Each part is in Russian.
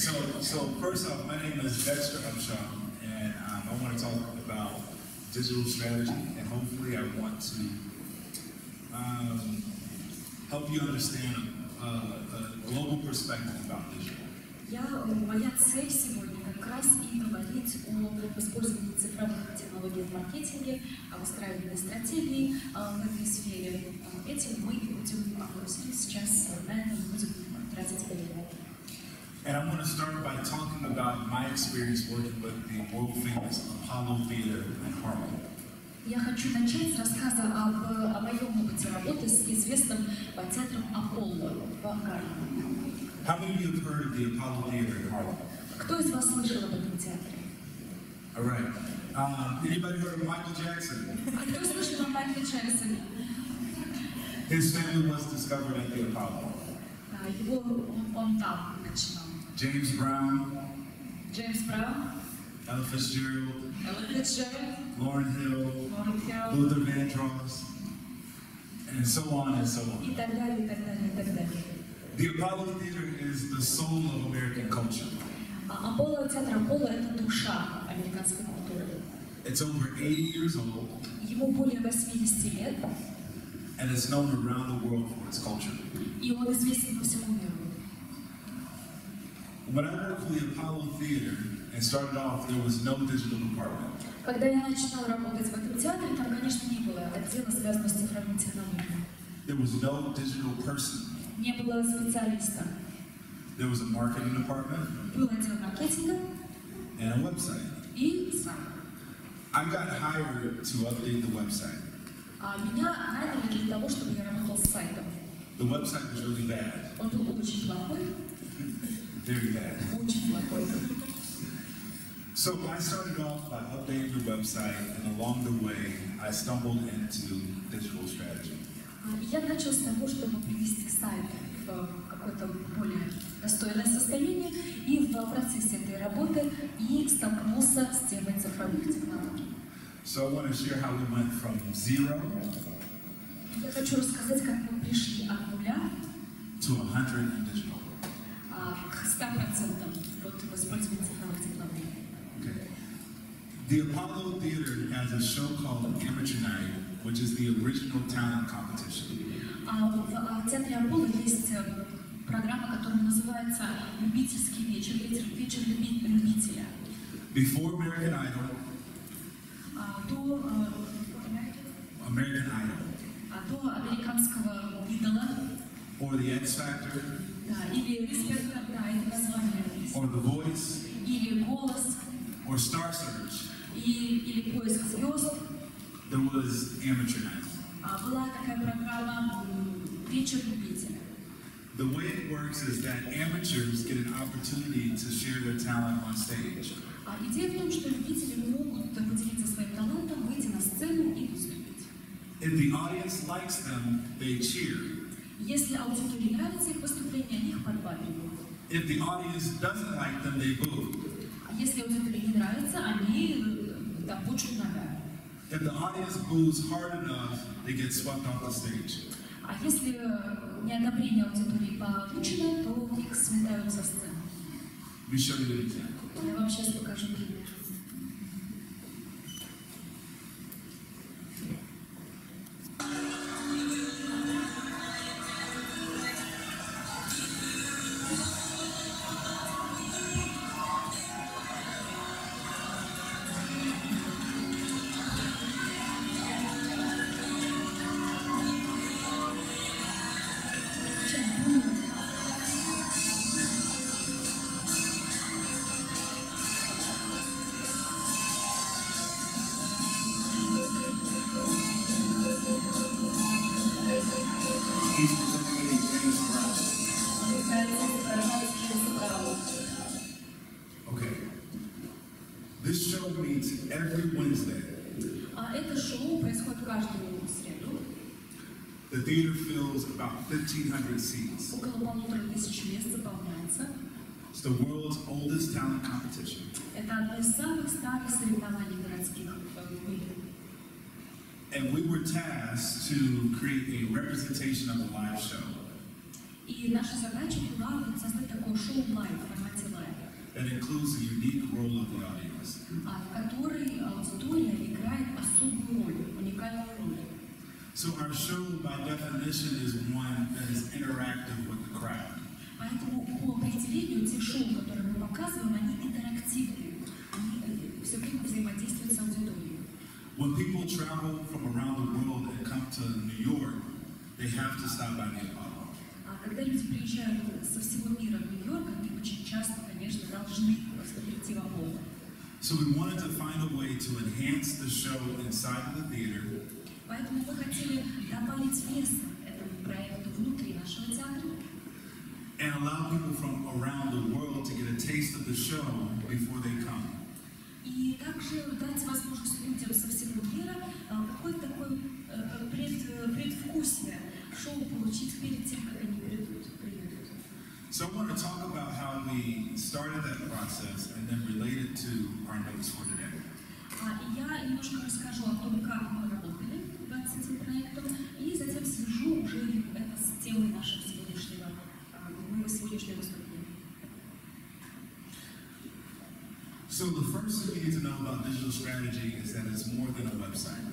So, so first off, my name is Dexter Upshaw, and um, I want to talk about digital strategy, and hopefully, I want to um, help you understand a, a global perspective about digital. Я, э, моя цель сегодня как раз и говорить о использовании цифровых технологий в маркетинге, о выстраивании стратегии э, в этой сфере. Э, Этим мы и будем э, сейчас на этом будем тратить время. And I'm going to start by talking about my experience working with the world famous Apollo Theater in Harlem. Я хочу начать с рассказа об, о моем опыте работы с известным э, театром Аполло в Гарлеме. How many of you have heard of the Apollo Theater in Harlem? Кто из вас слышал об этом театре? All right. Um, anybody heard of Michael Jackson? А кто слышал о Майкле Джексоне? His family was discovered at the Apollo. А, Его, он, он там начинал. James Brown, Джеймс Браун, Ella Fitzgerald, Элла Фитджеральд, Lauren Hill, Лорен Хелл Luther Vandross, and so on and so и on. так далее, и так далее, и так далее. The Apollo Theater is the soul of American culture. А Аполло, театр Аполло – это душа американской культуры. It's over 80 years old, Ему более 80 лет, and it's known around the world for its culture. и он известен по всему миру. When I worked for the Apollo Theater and started off, there was no digital department. Когда я начинала работать в этом театре, там, конечно, не было отдела, связанного с цифровыми технологиями. There was no digital person. Не было специалиста. There was a marketing department Был отдел маркетинга and a website. и сайт. I got hired to update the website. А меня наняли для того, чтобы я работал с сайтом. The website was really bad, Он был очень плохой, очень плохой. So I started off by updating the website, and along the way, I stumbled into digital strategy. Я начал с того, чтобы привести сайт в какое-то более достойное состояние, и в процессе этой работы и столкнулся с темой цифровых технологий. So I want to share how we went from zero Я хочу рассказать, как мы пришли от нуля to 100 in digital. К 100% вот в использовании цифровых технологий. Okay. The Apollo Theater has a show called Amateur Night, which is the original talent competition. А в а, театре Аполло есть э, программа, которая называется «Любительский вечер», вечер, вечер люби- любителя. Before American Idol, А, До, э, American Idol, до американского идола, or The X Factor, да, или «Респектор», да, это название, or The Voice, или «Голос», or Star Search, и, или «Поиск звезд», there was Amateur Night. А, была такая программа м, «Вечер любителя». The way it works is that amateurs get an opportunity to share their talent on stage. А идея в том, что любители могут поделиться своим талантом, выйти на сцену и выступить. If the audience likes them, they cheer. Если аудитории нравится их выступление, они их подбадривают. If the audience doesn't like them, they boo. А если аудитории не нравится, они э, там почут ногами. If the audience boos hard enough, they get swept off the stage. А если э, неодобрение аудитории получено, то их сметают со сцены. Me show you an example. Я вам сейчас покажу пример. presenting James Brown. Okay. This show meets every Wednesday. А это шоу происходит каждую среду. The theater fills about 1,500 seats. Около полутора тысяч мест заполняется. It's the world's oldest talent competition. Это одно из самых старых соревнований городских э, в мире. And we were tasked to create a representation of the live show. И наша задача была вот создать такое шоу live, в формате live. that includes the unique role of the audience. а, в которой аудитория играет особую роль, уникальную роль. So our show, by definition, is one that is interactive with the crowd. Поэтому по определению те шоу, которые мы показываем, они интерактивные. Они все время взаимодействуют с аудиторией. When people travel from around the world and come to New York, they have to stop by the Apollo. А когда люди приезжают со всего мира в Нью-Йорк, они очень часто, конечно, должны просто прийти в Аполло. So we wanted to find a way to enhance the show inside of the theater Поэтому мы хотели добавить вес этому проекту внутри нашего театра and allow people from around the world to get a taste of the show before they come. И также дать возможность людям со всего мира а, какое-то такое э, пред- э, предвкусие шоу получить перед тем, как они придут. приедут. So I want to talk about how we started that process and then relate it to our notes for today. А, я немножко расскажу о том, как мы работали над этим проектом, и затем свяжу уже это с темой нашего сегодняшнего, а, моего сегодняшнего выступления. So the first thing you need to know about digital strategy is that it's more than a website.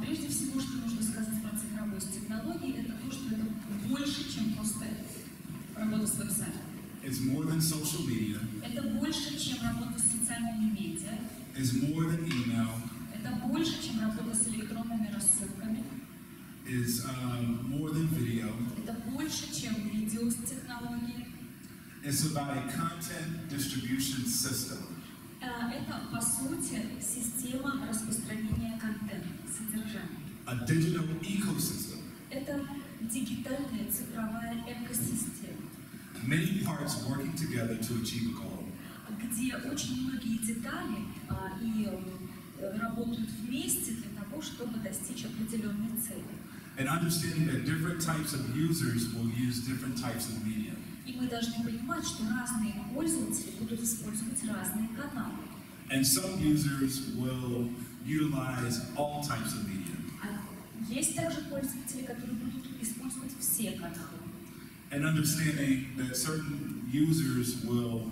Прежде всего, что нужно сказать про цифровость технологий, это то, что это больше, чем просто работа с веб-сайтом. It's more than social media. Это больше, чем работа с социальными медиа. It's more than email. Это больше, чем работа с электронными рассылками. Is um, more than video. Это больше, чем видеотехнологии. It's about a content distribution system. А, Это, по сути, система распространения контента, содержания. a digital ecosystem. Это дигитальная цифровая экосистема, Many parts working together to achieve a goal. где очень многие детали а, и э, работают вместе для того, чтобы достичь определенной цели. And understanding that different types of users will use different types of media. И мы должны понимать, что разные пользователи будут использовать разные каналы. And some users will utilize all types of media. А есть также пользователи, которые будут использовать все каналы. And understanding that certain users will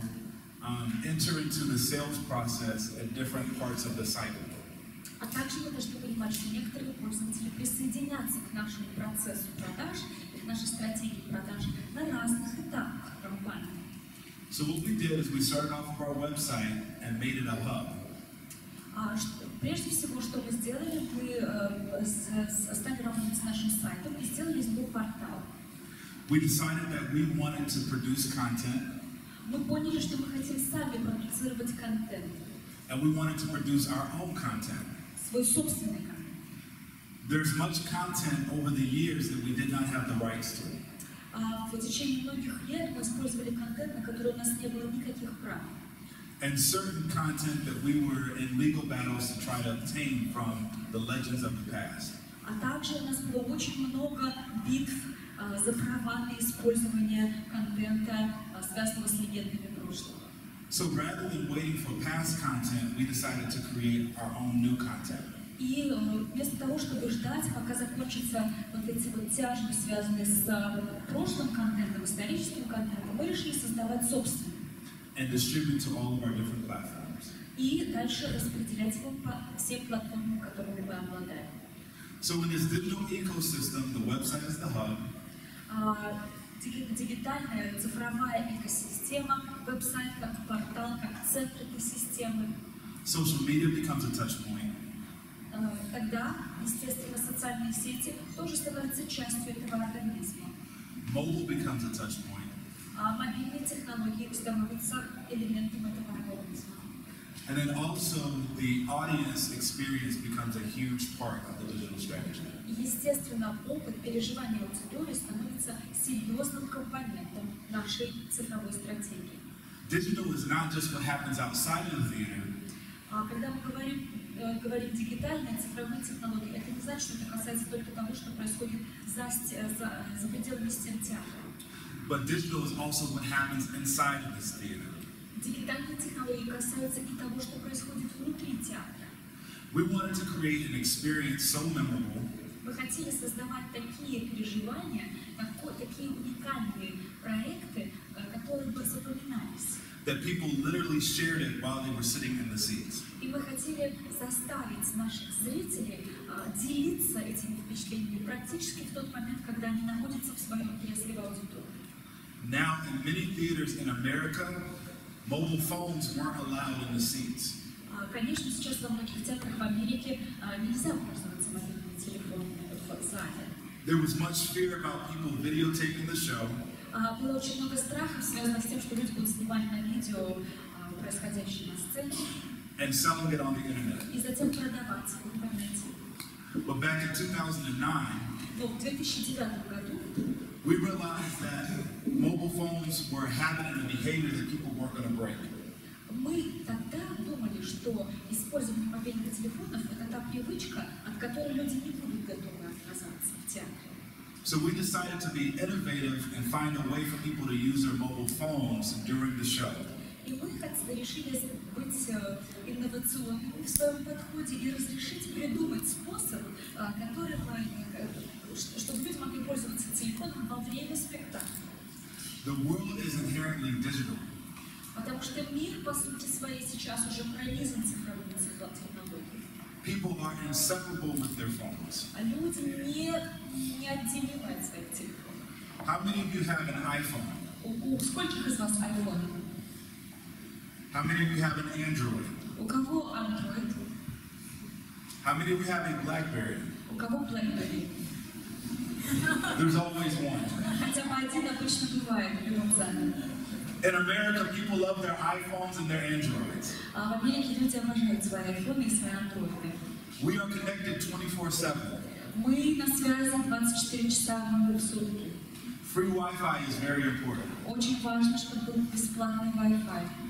um, enter into the sales process at different parts of the cycle. А также мы должны понимать, что некоторые пользователи присоединятся к нашему процессу продаж и к нашей стратегии продаж на разных этапах компании. So what we did is we started off our website and made it a hub. А что- прежде всего, что мы сделали, мы э, с- с- стали работать с нашим сайтом и сделали из него портал. We decided that we wanted to produce content Мы поняли, что мы хотим сами продуцировать контент, and we wanted to produce our own content. свой собственный контент. There's much content over the years that we did not have the rights to. А в течение многих лет мы использовали контент, на который у нас не было никаких прав. And certain content that we were in legal battles to try to obtain from the legends of the past. А также у нас было очень много битв а, за права на использование контента, а, связанного с легендами прошлого. So rather than waiting for past content, we decided to create our own new content. И э, вместо того, чтобы ждать, пока закончатся вот эти вот тяжбы, связанные с а, прошлым контентом, историческим контентом, мы решили создавать собственный. and distribute to all of our different platforms. И дальше распределять его по всем платформам, которыми мы обладаем. So in this digital ecosystem, the website is the hub, А, диги- Дигитальная цифровая экосистема, веб-сайт как портал, как центр этой системы. social media becomes a touch point, Тогда, естественно, социальные сети тоже становятся частью этого организма. mobile becomes a touch point, А мобильные технологии становятся элементом этого организма. and then also the audience experience becomes a huge part of the digital strategy. Естественно, опыт переживания аудитории становится серьезным компонентом нашей цифровой стратегии. Digital is not just what happens outside of the theater, А когда мы говорим, э, говорим дигитальные цифровые технологии, это не значит, что это касается только того, что происходит за, сте- за, за пределами стен театра. but digital is also what happens inside of this theater. Дигитальные технологии касаются и того, что происходит внутри театра. We wanted to create an experience so memorable Мы хотели создавать такие переживания, такие уникальные проекты, э, которые бы запоминались. that people literally shared it while they were sitting in the seats. И мы хотели заставить наших зрителей а, делиться этими впечатлениями практически в тот момент, когда они находятся в своем кресле в аудитории. Now, in many theaters in America, mobile phones weren't allowed in the seats. А, Конечно, сейчас во многих театрах в Америке а, нельзя пользоваться мобильными телефонами в зале. There was much fear about people videotaping the show, Было очень много страхов, связанных с тем, что люди будут снимать на видео происходящее на сцене and selling it on the internet. и затем продавать в интернете. But back in 2009, Но в 2009 году we realized that mobile phones were a habit and a behavior that people weren't going to break. мы тогда думали, что использование мобильных телефонов – это та привычка, от которой люди не будут готовы отказаться в театре. So we decided to be innovative and find a way for people to use their mobile phones during the show. И мы решили быть э, инновационными в своем подходе и разрешить придумать способ, а, который э, чтобы люди могли пользоваться телефоном во время спектакля. The world is inherently digital. Потому что мир, по сути своей, сейчас уже пронизан цифровыми техно- технологиями. People are inseparable with their phones. А люди не, не отделены от своих телефонов. How many of you have an iPhone? У, у скольких из вас iPhone? How many of you have an Android? У кого Android? How many of you have a Blackberry? У кого BlackBerry? There's always one. Хотя бы один обычно бывает в любом зале. In America, people love their iPhones and their Androids. А в Америке люди обожают свои айфоны и свои андроиды. We are connected 24-7. Мы на связи 24 часа в сутки. Free Wi-Fi is very important. Очень важно, чтобы был бесплатный Wi-Fi.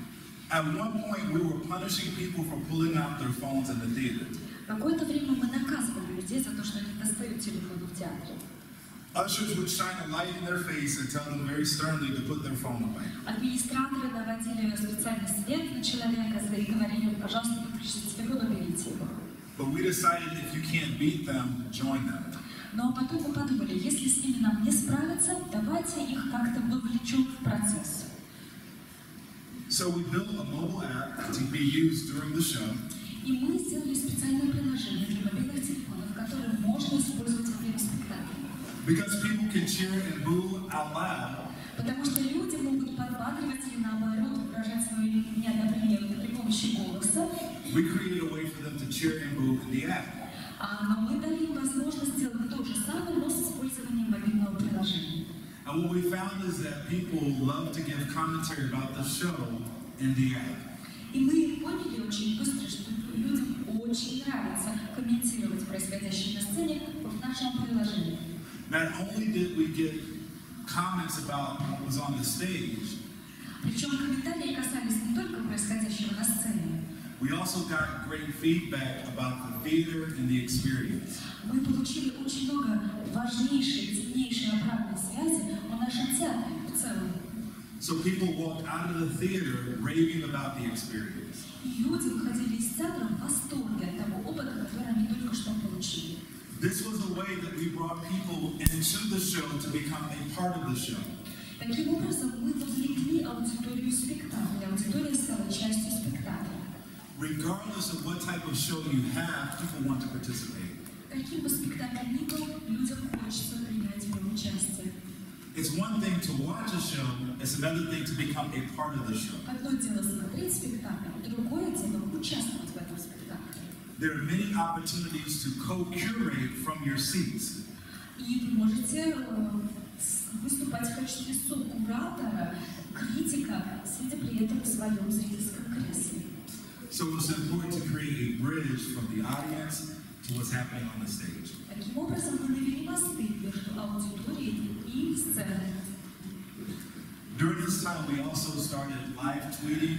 At one point, we were punishing people for pulling out their phones in the theater. Какое-то время мы наказывали людей за то, что они достают телефоны в театре. Ushers would shine a light in their face and tell them very sternly to put their phone away. Администраторы наводили специальный свет на человека и говорили, пожалуйста, выключите телефон, уберите его. But we decided if you can't beat them, join them. Но потом мы подумали, если с ними нам не справиться, давайте их как-то вовлечем в процесс. So we built a mobile app to be used during the show, И мы сделали специальное приложение для мобильных телефонов, которое можно использовать во время спектакля. because people can cheer and boo out loud. Потому что люди могут подбадривать или наоборот выражать свое неодобрение при помощи голоса, We created a way for them to cheer and boo in the app. а, но мы дали им возможность сделать то же самое, но с использованием мобильного приложения. And what we found is that people love to give commentary about the show in the app. И мы поняли очень быстро, что людям очень нравится комментировать происходящее на сцене в нашем приложении. Not only did we get comments about what was on the stage, Причем комментарии касались не только происходящего на сцене. We also got great feedback about the theater and the experience. Мы получили очень много важнейшей, ценнейшей обратной связи о нашем театре в целом. So people walked out of the theater raving about the experience. И люди выходили из театра в восторге от того опыта, который они только что получили. This was a way that we brought people into the show to become a part of the show. Таким образом, мы вовлекли аудиторию спектакля. Аудитория стала частью спектакля. Regardless of what type of show you have, people want to participate. Каким бы спектакль ни был, людям хочется принять в нем участие. It's one thing to watch a show, it's another thing to become a part of the show. Одно дело смотреть спектакль, другое дело участвовать в этом спектакле. There are many opportunities to co-curate from your seats. И вы можете э, с- выступать в качестве сокуратора, критика, сидя при этом в своем зрительском кресле. So it's important to create a bridge from the audience to what's happening on the stage. Таким образом, мы навели мосты между аудиторией и сценой. During this time, we also started live tweeting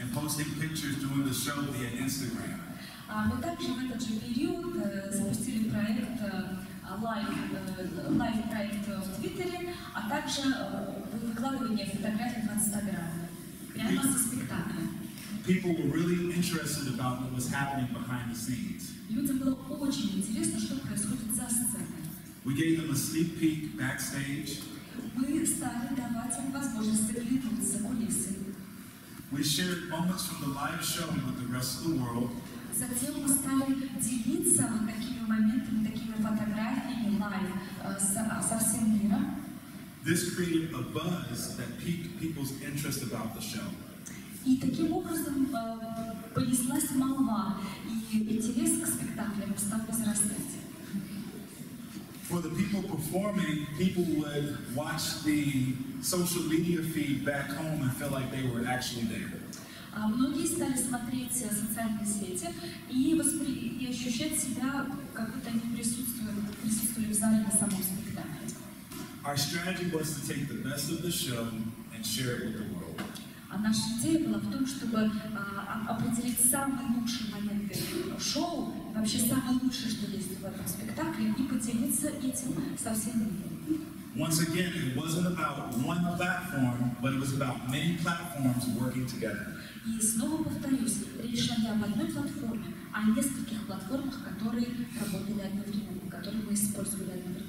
and posting pictures during the show via Instagram. А мы также в этот же период э, запустили проект э, live, э, live-проект в Твиттере, а также э, выкладывание фотографий в Инстаграме. Прямо со спектакля. People were really interested about what was happening behind the scenes. Людям было очень интересно, что происходит за сценой. We gave them a sneak peek backstage, Мы стали давать им возможность заглянуть за кулисы. We shared moments from the live show with the rest of the world, Затем мы стали делиться вот такими моментами, такими фотографиями лайв э, со, со всем миром. This created a buzz that piqued people's interest about the show. И таким образом э, понеслась молва, и интерес к спектаклям стал возрастать. For the people performing, people would watch the social media feed back home and feel like they were actually there. А Многие стали смотреть социальные сети и, воспри- и ощущать себя, как будто они присутствуют, присутствовали в зале на самом спектакле. Our strategy was to take the best of the show and share it with the world. А наша идея была в том, чтобы а, определить самые лучшие моменты шоу, вообще самое лучшее, что есть в этом спектакле, и поделиться этим со всем миром. Once again, it wasn't about one platform, but it was about many platforms working together. И снова повторюсь, речь шла не об одной платформе, а о нескольких платформах, которые работали одновременно, которые мы использовали одновременно.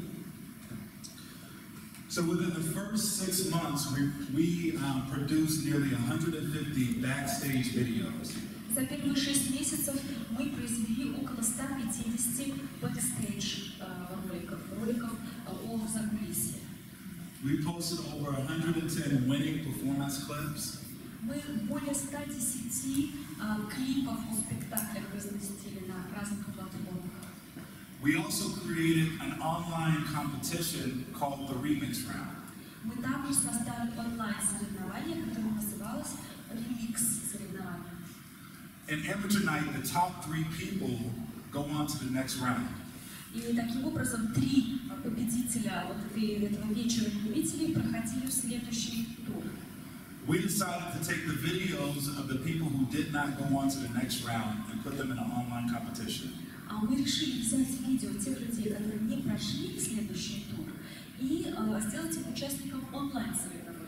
So within the first six months, we, we um, produced nearly 150 backstage videos. За первые шесть месяцев мы произвели около 150 бэкстейдж э, роликов, роликов э, о закулисье. We posted over 110 winning performance clips. Мы более 110 э, клипов о спектаклях разместили на разных платформах. We also created an online competition called the Remix Round. Мы также создали онлайн-соревнование, которое называлось «Ремикс соревнования». In amateur night, the top three people go on to the next round. И таким образом три победителя вот этой- этого вечера любителей проходили в следующий тур. We decided to take the videos of the people who did not go on to the next round and put them in an online competition. А мы решили взять видео тех людей, которые не прошли следующий тур, и э, сделать их участником онлайн-соревнований.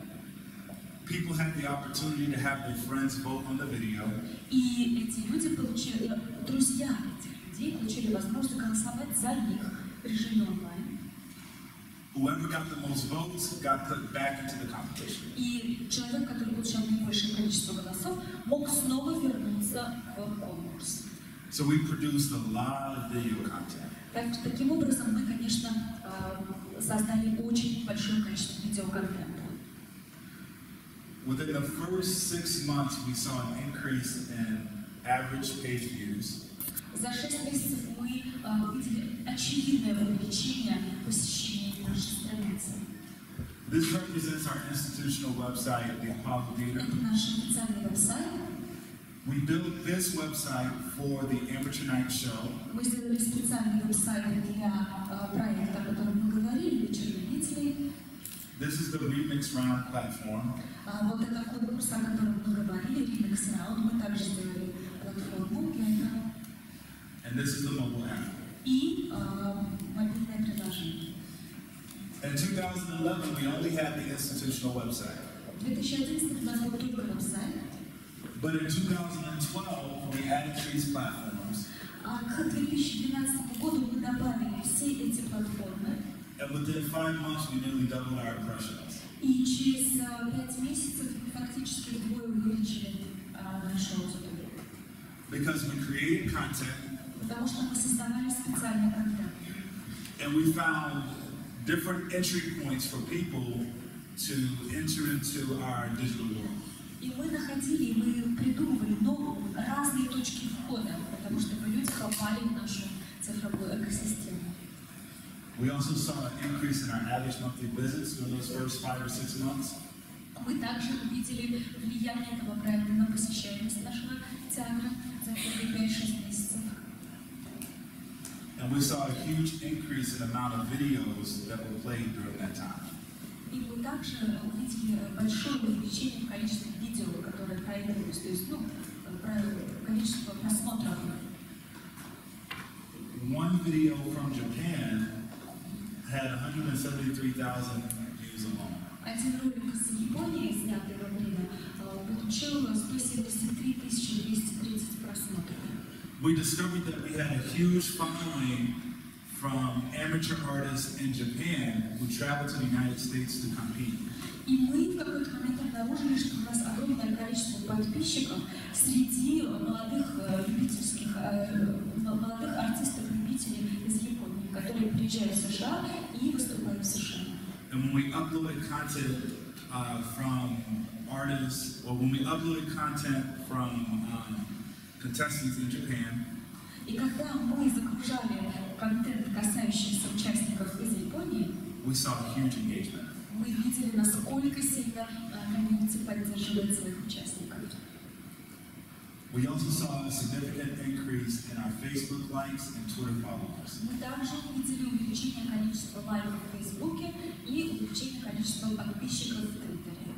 People had the opportunity to have their friends vote on the video, И эти люди получили, друзья этих людей получили возможность голосовать за них в режиме онлайн. whoever got the most votes got put back into the competition. И человек, который получал наибольшее количество голосов, мог снова вернуться в конкурс. So we produced a lot of video content. Так, таким образом, мы, конечно, э, создали очень большое количество видеоконтента. Within the first six months, we saw an increase in average page views. За шесть месяцев мы э, видели очевидное увеличение посещений нашей страницы. This represents our institutional website, the Apollo Theater. Это наш официальный веб-сайт. We built this website for the Amateur Night Show, Мы сделали специальный веб-сайт для э, проекта, о котором мы говорили, «Вечер любителей». This is the Remix Round platform. А вот это конкурс, о котором мы говорили, Remix Round, мы также сделали платформу для этого. And this is the mobile app. И э, мобильное приложение. In 2011, we only had the institutional website. В 2011 у нас был только веб-сайт, But in 2012, we added these platforms. а к 2012 году мы добавили все эти платформы, And within five months, we nearly doubled our impressions. и через э, пять месяцев мы фактически вдвое увеличили э, нашу аудиторию. Because we created content Потому что мы создавали специальный контент. and we found different entry points for people to enter into our digital world. И мы находили, и мы придумывали ну, разные точки входа, потому чтобы люди попали в нашу цифровую экосистему. We also saw an increase in our average monthly visits during those first five or six months. Мы также увидели влияние этого проекта на посещаемость нашего театра за первые 5-6 месяцев. And we saw a huge increase in the amount of videos that were played during that time. И мы также увидели большое увеличение в количестве видео, которые проигрывались, то есть, ну, про- количество просмотров. One video from Japan had 173,000 views alone. Один ролик из Японии, снятый во время, э, получил 173 230 просмотров. We discovered that we had a huge following from amateur artists in Japan who traveled to the United States to compete. И мы в какой-то момент обнаружили, что у нас огромное количество подписчиков среди молодых э, любительских, э, м- молодых артистов-любителей из Японии, которые приезжают в США и выступают в США. And when we uploaded content uh, from artists, or when we uploaded content from um, contestants in Japan, И когда мы загружали контент, касающийся участников из Японии, we saw huge engagement. мы видели, насколько сильно э, комьюнити поддерживает своих участников. We also saw a significant increase in our Facebook likes and Twitter followers. Мы также увидели увеличение количества лайков в Фейсбуке и увеличение количества подписчиков в Твиттере.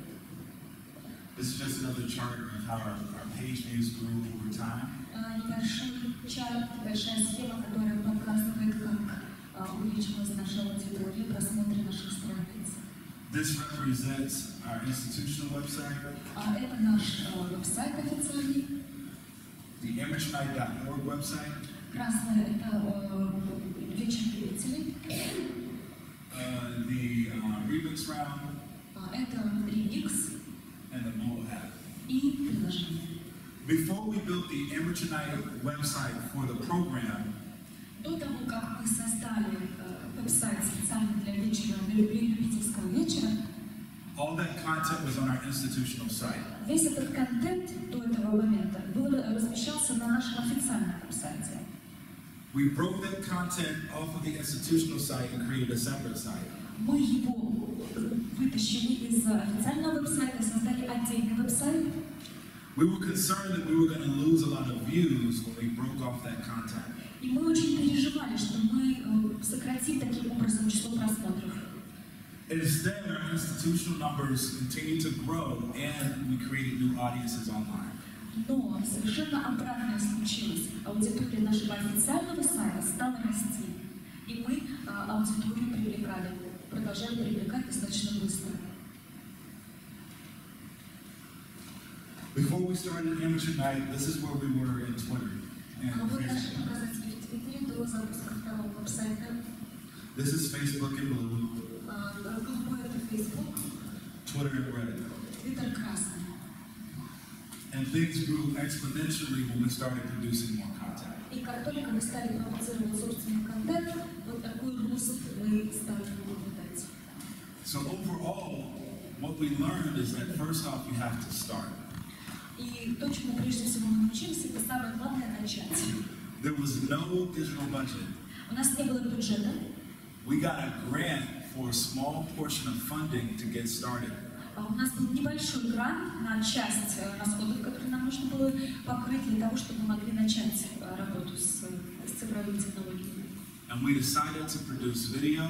This is just another chart of how our, our page views grew over time. Небольшой чарт, небольшая схема, которая показывает, как увеличилась наша аудитория, просмотры наших страниц. This represents our institutional website, А Это наш э, веб-сайт официальный. the imagenight.org website, Красное – это э, вечер любителей. uh, the uh, remix round, А Это ремикс and the mobile app. и приложение. Before we built the Amateur Night website for the program, До того, как мы создали э, веб-сайт специально для вечера, для любительского вечера, all that content was on our institutional site. весь этот контент до этого момента был, э, размещался на нашем официальном веб-сайте. We broke that content off of the institutional site and created a separate site. Мы его вытащили из официального веб-сайта, создали отдельный веб-сайт. We were concerned that we were going to lose a lot of views when we broke off that content. И мы очень переживали, что мы э, сократим таким образом число просмотров. Instead, our institutional numbers continued to grow and we created new audiences online. Но совершенно обратное случилось. Аудитория нашего официального сайта стала расти. И мы а, аудиторию привлекали, продолжали привлекать достаточно быстро. Before we started Amateur Night, this is where we were in Twitter and А вот наши Facebook. показатели в Твиттере до запуска второго веб-сайта. This is Facebook in blue, А, Голубой это Facebook, Twitter in red. Твиттер красный. And things grew exponentially when we started producing more content. И как только мы стали продуцировать собственный контент, вот такой рост мы стали наблюдать. So overall, what we learned is that first off, you have to start. И то, чему прежде всего мы научились, это самое главное начать. There was no digital budget. У нас не было бюджета, We got a grant for a small portion of funding to get started. а у нас был небольшой грант на часть э, расходов, которые нам нужно было покрыть для того, чтобы мы могли начать э, работу с, с цифровыми технологиями. And we decided to produce video,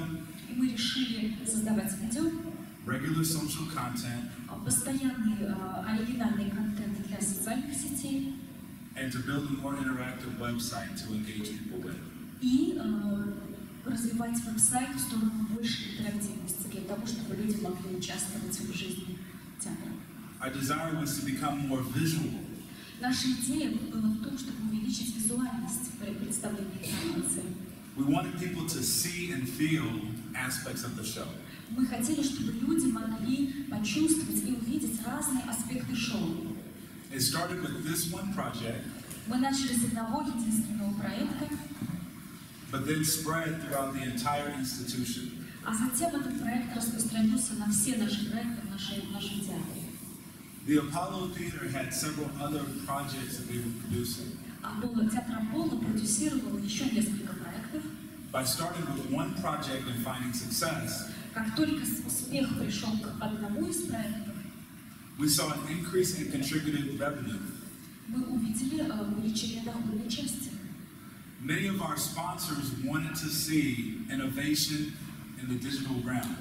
И мы решили создавать видео, regular social content, а, постоянный э, оригинальный контент для социальных сетей and to build a more interactive website to engage people with. и э, развивать веб-сайт в сторону большей интерактивности для того, чтобы люди могли участвовать в жизни театра. Our desire was to become more visual, Наша идея была в том, чтобы увеличить визуальность при представлении информации. We wanted people to see and feel aspects of the show. Мы хотели, чтобы люди могли почувствовать и увидеть разные аспекты шоу. It started with this one project, Мы начали с одного единственного проекта, but then spread throughout the entire institution. а затем этот проект распространился на все наши проекты в нашей, в нашем театре. The Apollo Theater had several other projects that they were producing. Аполло, театр Аполло продюсировал еще несколько проектов. By starting with one project and finding success, Как только успех пришел к одному из проектов, we saw an increase in contributed revenue. мы увидели э, увеличение доходной части. Many of our sponsors wanted to see innovation in the digital realm.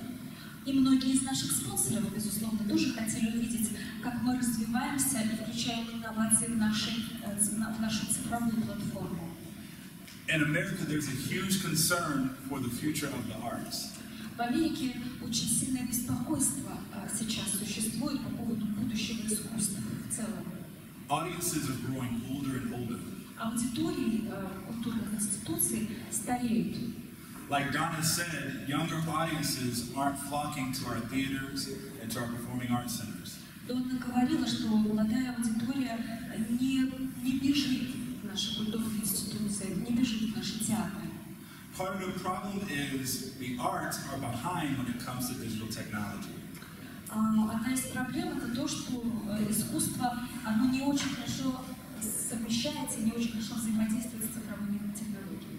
И многие из наших спонсоров, безусловно, тоже хотели увидеть, как мы развиваемся и включаем инновации в, наши, э, ц- на- в нашу цифровую платформу. In America, there's a huge concern for the future of the arts. В Америке очень сильное беспокойство э, сейчас существует по поводу будущего искусства в целом. Audiences are growing older and older. Аудитории э, культурных институций стареют. like Donna said, younger audiences aren't flocking to our theaters and to our performing arts centers. Донна говорила, что молодая аудитория не, не бежит в наши культурные институции, не бежит в наши театры. Part of the problem is the arts are behind when it comes to digital technology. А, Одна из проблем это то, что э, искусство, оно не очень хорошо совмещается, не очень хорошо взаимодействует с цифровыми технологиями.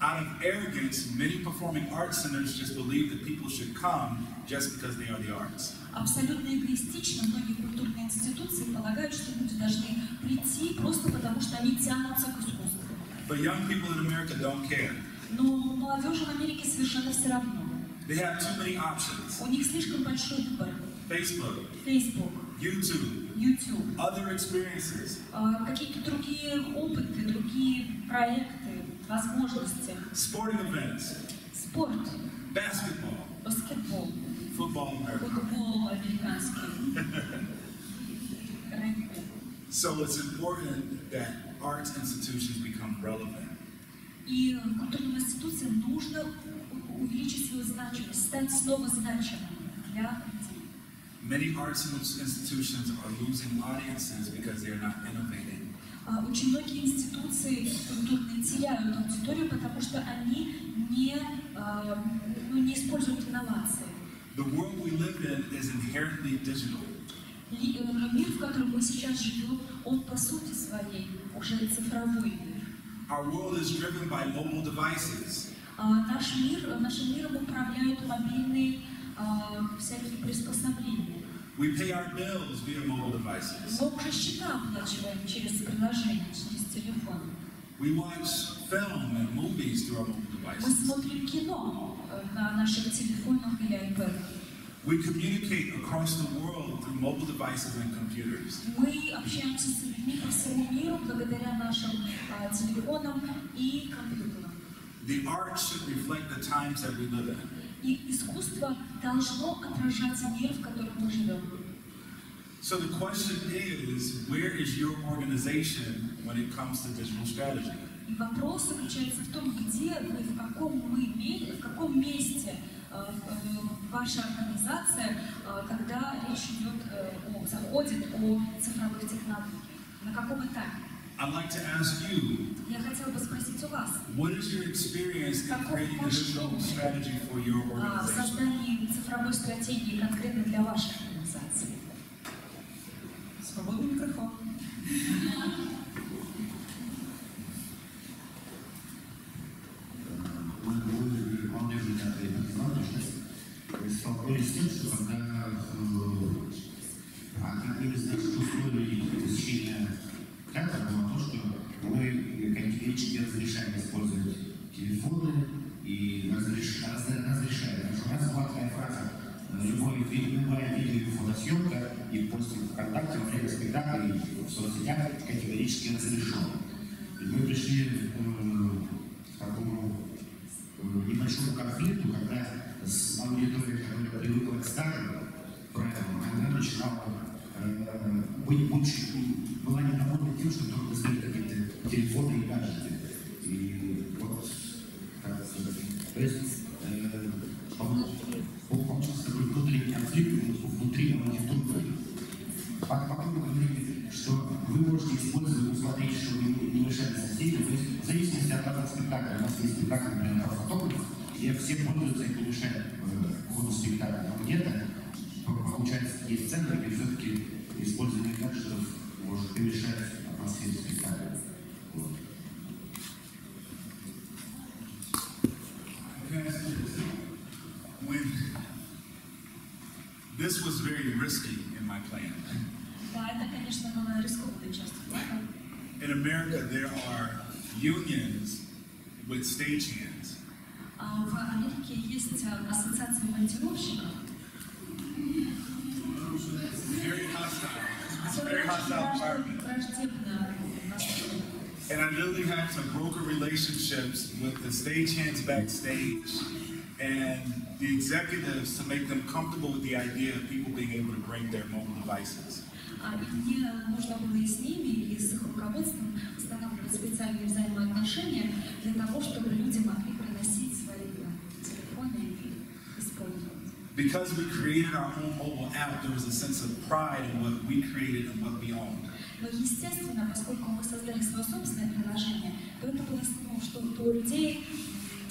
Out of arrogance, many performing arts centers just believe that people should come just because they are the arts. Абсолютно эгоистично многие культурные институции полагают, что люди должны прийти просто потому, что они тянутся к искусству. But young people in America don't care. Но молодежи в Америке совершенно все равно. They have too many options. У них слишком большой выбор. Facebook, Facebook, YouTube, YouTube, other experiences. а, какие-то другие опыты, другие проекты, возможности. Sporting events, Спорт, basketball, баскетбол, football футбол американский. So it's important that arts institutions become relevant. И культурным институциям нужно увеличить свою значимость, стать снова значимым для. Many arts institutions are losing audiences because they're not innovating. А Очень многие институции культурные теряют аудиторию, потому что они не, а, ну, не используют инновации. The world we live in is inherently digital. Э, Мир, в котором мы сейчас живем, он по сути своей уже цифровой мир. Our world is driven by mobile devices. А Наш мир, нашим миром управляют мобильные а, всякие приспособления. We pay our bills via mobile devices. Мы уже счета оплачиваем через приложение, через телефон. We watch film and movies through our mobile Мы devices. смотрим кино э, на наших телефонах или iPad. We communicate across the world through mobile devices and computers. Мы общаемся с людьми по всему миру благодаря нашим а, телефонам и компьютерам. The arts should reflect the times that we live in. И искусство должно отражать мир, в котором мы живем. So the question is, where is your organization when it comes to digital strategy? И вопрос заключается в том, где вы, в каком мы в каком месте э, э, ваша организация, э, когда речь идет о, заходит о цифровых технологиях. На каком этапе? I'd like to ask you, what is your experience in creating a digital strategy for your а, organization? создании цифровой стратегии конкретно для вашей организации? Свободный микрофон. мы театре возможность, столкнулись с тем, что когда э, одним из наших условий посещения театра было то, что мы категорически разрешаем использовать телефоны и разреш- раз- разрешаем. Потому что у нас была такая фраза, э, любой, любая видео и постинг ВКонтакте во время спектакля и в соцсетях категорически разрешен. И мы пришли к такому э, небольшому конфликту, когда с аудиторией, которая привыкла к старым правилам, она начинала э, быть очень, была недовольна тем, что только стоят какие-то телефоны и гаджеты. И вот, как сказать, то есть, э, пол- пол- получился такой внутренний конфликт внутри аудитории. Потом потом мы говорили, что вы можете использовать, смотреть, чтобы не, не мешали соседям, то есть в зависимости от разных спектаклей. У нас есть спектакль, например, фотографов, где все пользуются и не мешают э, ходу спектакля. Но где-то по- получается есть сцены, где все-таки использование гаджетов может помешать атмосфере спектакля. Вот. When this was very risky in my plan. Да, это, конечно, была рискованная часть плана. In America, there are unions with stagehands. А в Америке есть а, ассоциация монтировщиков. I literally had to broker relationships with the stagehands backstage and the executives to make them comfortable with the idea of people being able to bring their mobile devices. А, и мне нужно было и с ними, и с их руководством устанавливать специальные взаимоотношения для того, чтобы люди могли приносить свои Because we created our own mobile app, there was a sense of pride in what we created and what we owned. Но, естественно, поскольку мы создали свое собственное приложение, то это было, ну, что то у людей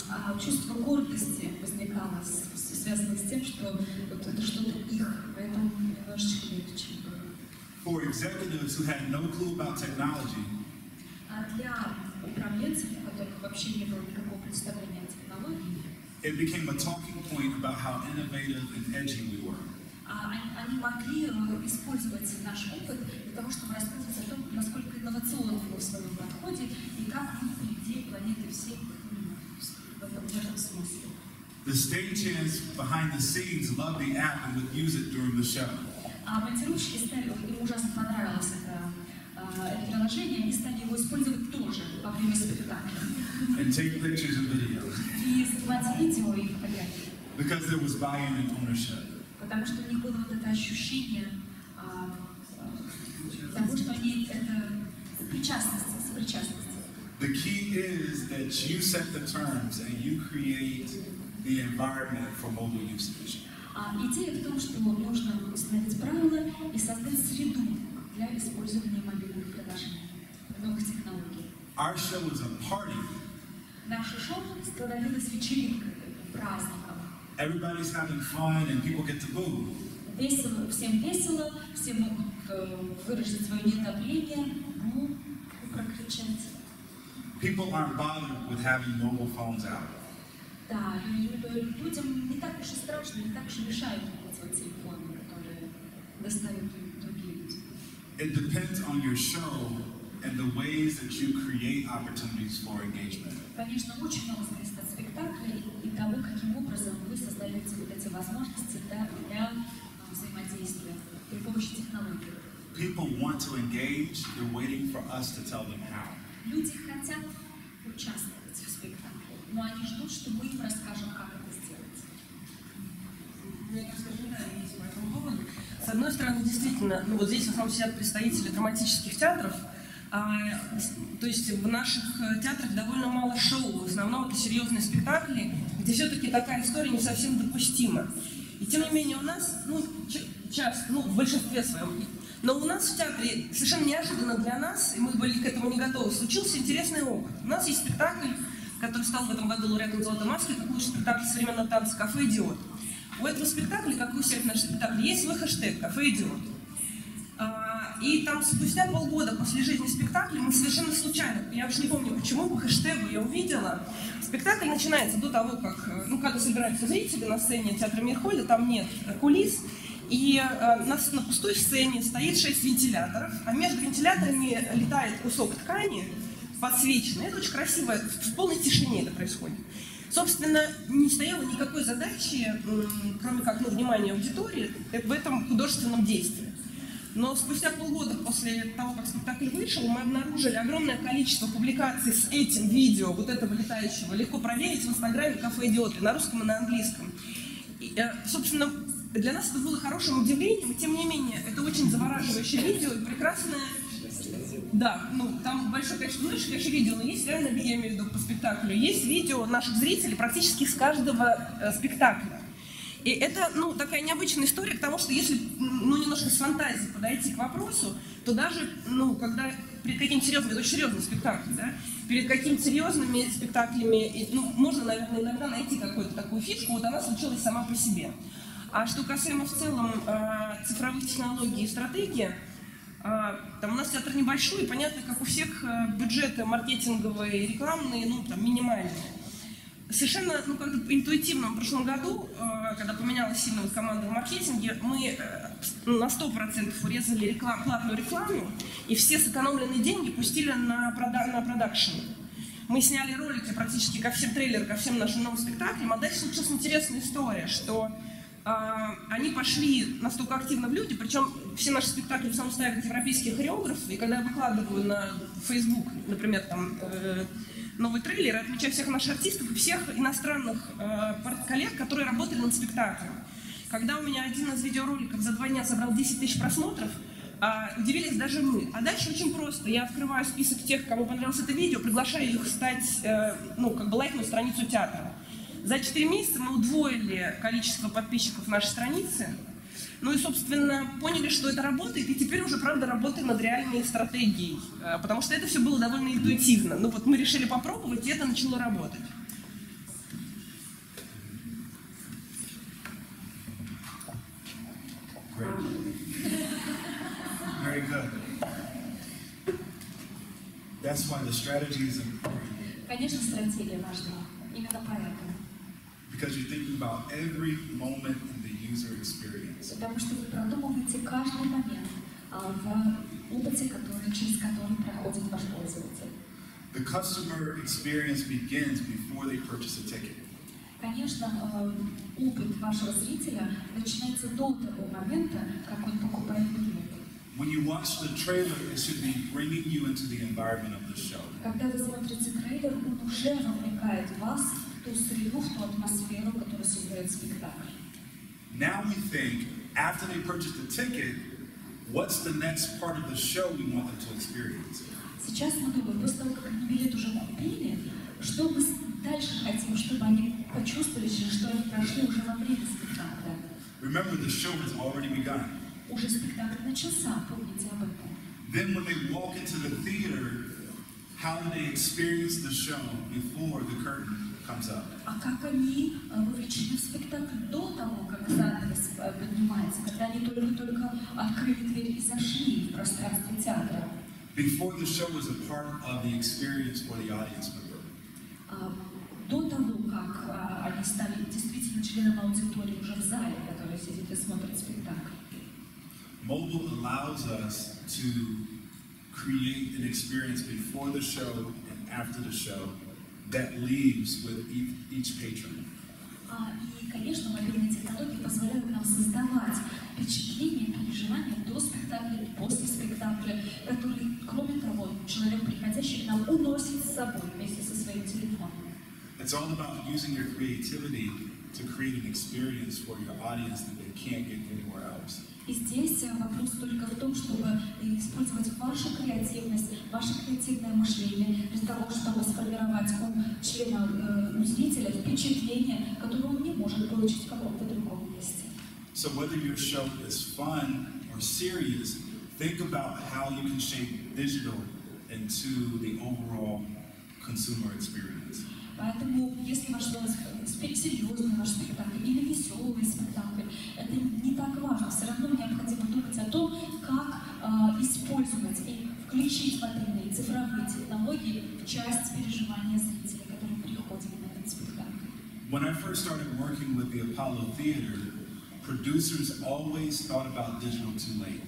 а, чувство гордости возникало, связанное с тем, что вот это что-то их, поэтому немножечко легче было. For executives who had no clue about technology, А для управленцев, у которых вообще не было никакого представления о технологии, it became a talking point about how innovative and edgy we were. а, они, могли э, использовать наш опыт того, чтобы рассказывать о том, насколько инновационны в своем подходе и как впереди планеты всей в этом, смысле. The stagehands behind the scenes loved the app and would use it during the show. А монтировщики стали, им ужасно понравилось это, а, это приложение, они стали его использовать тоже во время спектакля. and take pictures and videos И снимать видео и фотографии. because there was buy-in and ownership. Потому что у них было вот это ощущение того, что они это причастность, сопричастность. The key is that you set the terms and you create the environment for mobile usage. А идея в том, что нужно установить правила и создать среду для использования мобильных приложений, новых технологий. Our show is a party. Наше шоу становилось вечеринкой, праздником. Everybody's having fun and people get to move. Весело, всем весело, все могут выразить свое неодобрение, ну, прокричать. People aren't bothered with having mobile phones out. Да, людям не так уж и страшно, не так уж и мешают эти телефоны, которые достают другие люди. It depends on your show and the ways that you create opportunities for engagement. Конечно, очень много зависит от спектакля и, того, каким образом вы создаете вот эти возможности для, для а, взаимодействия при помощи технологий. People want to engage, they're waiting for us to tell them how. Люди хотят участвовать в спектакле, но они ждут, что мы им расскажем, как это сделать. Поводу. С одной стороны, действительно, ну вот здесь в основном сидят представители драматических театров, а, то есть в наших э, театрах довольно мало шоу, в основном это серьезные спектакли, где все-таки такая история не совсем допустима. И тем не менее у нас, ну, часто, ну, в большинстве своем, но у нас в театре совершенно неожиданно для нас, и мы были к этому не готовы, случился интересный опыт. У нас есть спектакль, который стал в этом году лауреатом «Золотой маски», как лучший спектакль современного танца «Кафе Идиот». У этого спектакля, как у всех наших спектаклей, есть свой хэштег «Кафе Идиот». А, И там спустя полгода после жизни спектакля мы совершенно случайно, я уж не помню почему, по хэштегу я увидела, спектакль начинается до того, как, э, ну, когда собираются зрители на сцене театра Мирхольда, там нет кулис, и э, на, на пустой сцене стоит шесть вентиляторов, а между вентиляторами летает кусок ткани, подсвеченный. Это очень красиво, в полной тишине это происходит. Собственно, не стояло никакой задачи, кроме как ну, внимания аудитории, э, в этом художественном действии. Но спустя полгода после того, как спектакль вышел, мы обнаружили огромное количество публикаций с этим видео, вот этого летающего. Легко проверить в инстаграме «Кафе Идиоты» на русском и на английском. И, э, собственно, для нас это было хорошим удивлением, и тем не менее, это очень завораживающее видео и прекрасное да, ну там большое количество, ну, конечно, видео, но есть реально, я имею в виду по спектаклю, есть видео наших зрителей практически с каждого э, спектакля. И это, ну, такая необычная история к тому, что если, ну, немножко с фантазией подойти к вопросу, то даже, ну, когда перед каким-то серьезным, это очень серьезный спектакль, да, перед какими-то серьезными спектаклями, ну, можно, наверное, иногда найти какую-то такую фишку, вот она случилась сама по себе. А что касаемо в целом э, цифровых технологий и стратегии, а, Там у нас театр небольшой, понятно, как у всех э, бюджеты маркетинговые рекламные, ну, там, минимальные. Совершенно, ну, как-то интуитивно в прошлом году, э, когда поменялась сильно вот команда в маркетинге, мы э, на 100% урезали реклам, платную рекламу, и все сэкономленные деньги пустили на, прода- на продакшн. Мы сняли ролики практически ко всем трейлерам, ко всем нашим новым спектаклям, а дальше случилась интересная история, что они пошли настолько активно в люди, причем все наши спектакли основном ставят европейские хореографы, и когда я выкладываю на Facebook, например, там э, новый трейлер, отмечаю всех наших артистов и всех иностранных э, коллег, которые работали над спектаклем. Когда у меня один из видеороликов за два дня собрал 10 тысяч просмотров, а, удивились даже мы. А дальше очень просто. Я открываю список тех, кому понравилось это видео, приглашаю их стать, э, ну, как бы лайкнуть страницу театра. За 4 месяца мы удвоили количество подписчиков нашей страницы. Ну и, собственно, поняли, что это работает, и теперь уже, правда, работаем над реальной стратегией. Э, Потому что это все было довольно интуитивно. Ну вот мы решили попробовать, и это начало работать. Very good. That's why the strategy is important Конечно, стратегия важна. Именно поэтому. Because you're thinking about every moment in the user experience. Потому что вы продумываете каждый момент а, в опыте, который, через который проходит ваш пользователь. The customer experience begins before they purchase a ticket. Конечно, э, опыт вашего зрителя начинается до того момента, как он покупает билет. When you watch the trailer, it should be bringing you into the environment of the show. Когда вы смотрите трейлер, он уже вовлекает вас ту среду, в ту атмосферу, которую создает спектакль. Now we think, after they purchase the ticket, what's the next part of the show we want them to experience? Сейчас мы думаем, после того, как они билет уже купили, что мы дальше хотим, чтобы они почувствовали, что они прошли уже во время спектакля. Remember, the show has already begun. Уже спектакль начался, помните об этом. Then, when they walk into the theater, how do they experience the show before the curtain А как они э, вовлечены в спектакль до того, как занавес э, поднимается, когда они только-только открыли дверь и зашли в пространство театра? Before the show is a part of the experience for the audience member. А, До того, как а, они стали действительно членом аудитории уже в зале, который сидит и смотрит спектакль. Mobile allows us to create an experience before the show and after the show that leaves with each, each patron. А, И, конечно, мобильные технологии позволяют нам создавать впечатление, переживания до спектакля и после спектакля, которые, кроме того, человек, приходящий к нам, уносит с собой вместе со своим телефоном. It's all about using your creativity to create an experience for your audience that they can't get anywhere else. И здесь э, вопрос только в том, чтобы использовать вашу креативность, ваше креативное мышление для того, чтобы сформировать у члена, э, у зрителя впечатление, которое он не может получить в каком-то другом месте. So whether your show is fun or serious, think about how you can shape digital into the overall consumer experience. Поэтому, если ваш спе- серьезный ваш спектакль или веселый спектакль, это не так важно. Все равно необходимо думать о том, как э, использовать и включить мобильные цифровые технологии в часть переживания зрителя, который приходит на этот спектакль. When I first started working with the Apollo Theater, producers always thought about digital too late.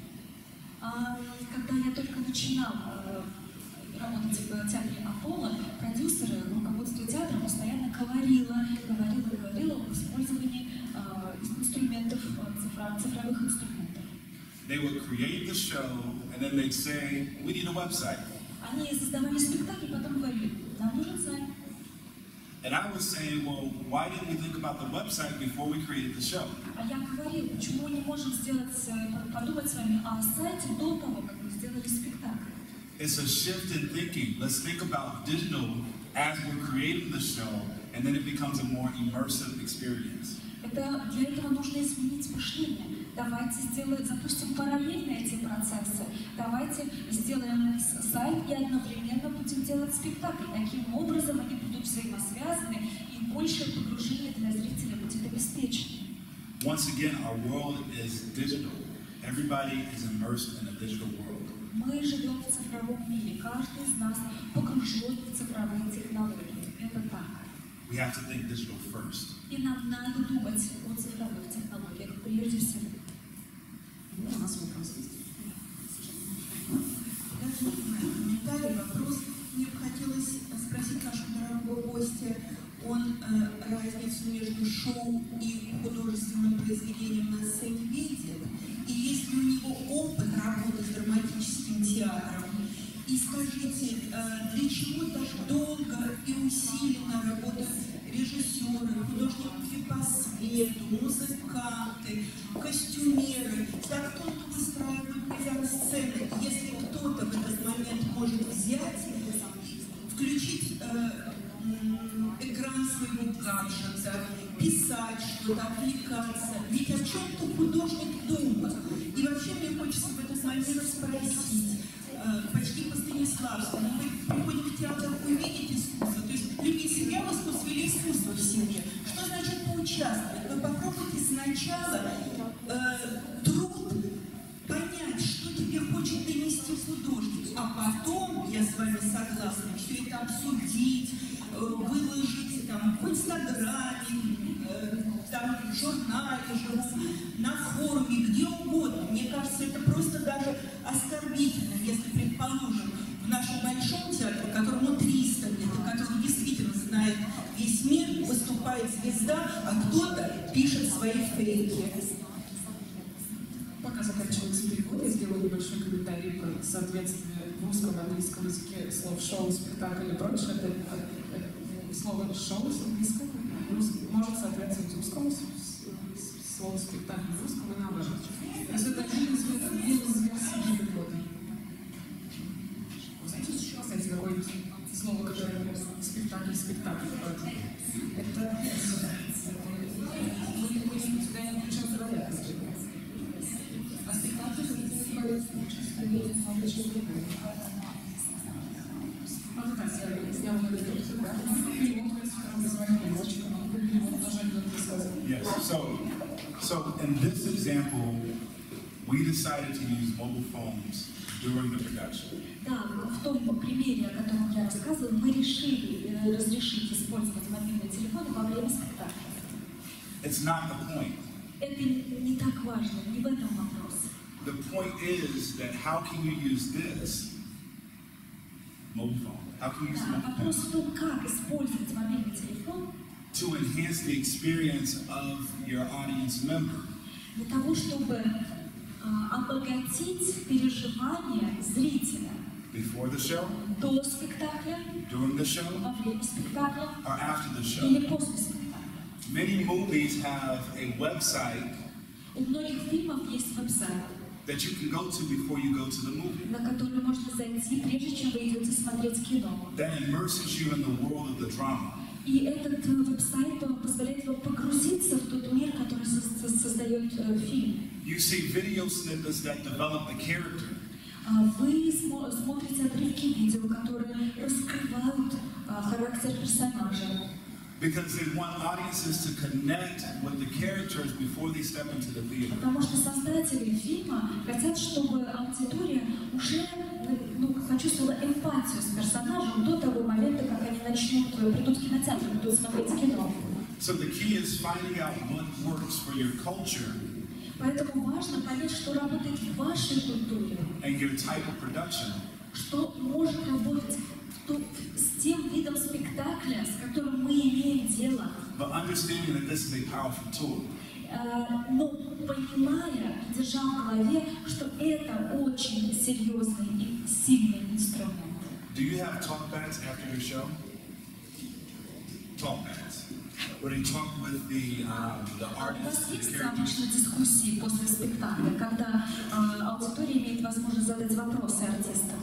Когда я только начинал э, работать в театре Аполло, продюсеры, руководство театра постоянно говорило, говорило, говорило об использовании э, инструментов, цифровых инструментов. They would create the show and then they'd say, we need a website. Они создавали спектакль, потом говорили, нам нужен сайт. And I was saying, well, why didn't we think about the website before we created the show? А я говорил, почему мы не можем сделать, э, подумать с вами о сайте до того, как мы сделали спектакль. It's a shift in thinking. Let's think about digital as we're creating the show, and then it becomes a more immersive experience. Это, для этого нужно изменить мышление. Давайте сделаем, запустим параллельно эти процессы. Давайте сделаем с- сайт и одновременно будем делать спектакль. Таким образом они будут взаимосвязаны и большее погружение для зрителя будет обеспечено. Once again, our world is digital. Everybody is immersed in a digital world. Мы живем в цифровом мире. Каждый из нас погружен в цифровые технологии. Это так. We have to think digital first. И нам надо думать о цифровых технологиях прежде всего. Ну, у нас вопрос есть. Даже не знаю, комментарий, вопрос. Мне бы хотелось спросить нашего дорогого гостя, он э, разницу между шоу и художественным произведением на сцене видит, и есть ли у него опыт работы с драматическим театром. И скажите, э, для чего так долго и усиленно работают режиссеры, художники по свету, музыканты, костюмеры, так тонко выстраивают мизансцены. Если кто-то в этот момент может взять, включить э, экран своего гаджета, писать что-то, отвлекаться. Ведь о чем-то художник думает. И вообще мне хочется в этот момент спросить, э, почти по Станиславскому, мы приходим в театр увидеть искусство, то есть любить себя в искусстве или искусство в семье. Что значит поучаствовать? Вы попробуйте сначала э, труд понять, что тебе хочет донести художник, а потом, я с вами согласна, все это обсудить, э, выложить там, в Инстаграме, э, там, в журнале, живом, соответствие в русском английском языке слов шоу, спектакль и прочее. Это, это- это слово шоу с английского может соответствовать русскому слову спектакль в русском и наоборот. То есть это один из версий перевода. Знаете, кстати, какое слово, которое спектакль, спектакль. Это, in this example, we decided to use mobile phones during the production. Да, в том примере, о котором я рассказывала, мы решили э, разрешить использовать мобильные телефоны во время спектакля. It's not the point. Это не так важно, не в этом вопрос. The point is that how can you use this mobile phone? How can you use Да, mobile вопрос phone в том, как использовать мобильный телефон to enhance the experience of your audience member? для того, чтобы а, обогатить переживания зрителя Before the show, до спектакля, during the show, во время спектакля or after the show? или после спектакля. Many movies have a website У многих фильмов есть веб-сайт, that you can go to before you go to the movie на который можно зайти, прежде чем вы идете смотреть кино. that immerses you in the world of the drama. И этот э, веб-сайт позволяет вам погрузиться в тот мир, который со- со- создает э, фильм. You see video snippets that develop the character. А Вы смо- смотрите отрывки видео, которые раскрывают а, характер персонажа. Because they want audiences to connect with the characters before they step into the theater. Потому что создатели фильма хотят, чтобы аудитория уже ну, почувствовала эмпатию с персонажем до того момента, как они начнут, э, придут в кинотеатр, будут смотреть кино. So the key is finding out what works for your culture Поэтому важно понять, что работает в вашей культуре, and your type of production. что может работать в то- с тем видом спектакля, с которым мы имеем дело. But understanding that this is a powerful tool. Э, но понимая, держа в голове, что это очень серьезный и сильный инструмент. Do you have talk backs after your show? Talk backs. Where they talk with the, um, the У artists, вас the есть обычно дискуссии после спектакля, когда э, аудитория имеет возможность задать вопросы артистам?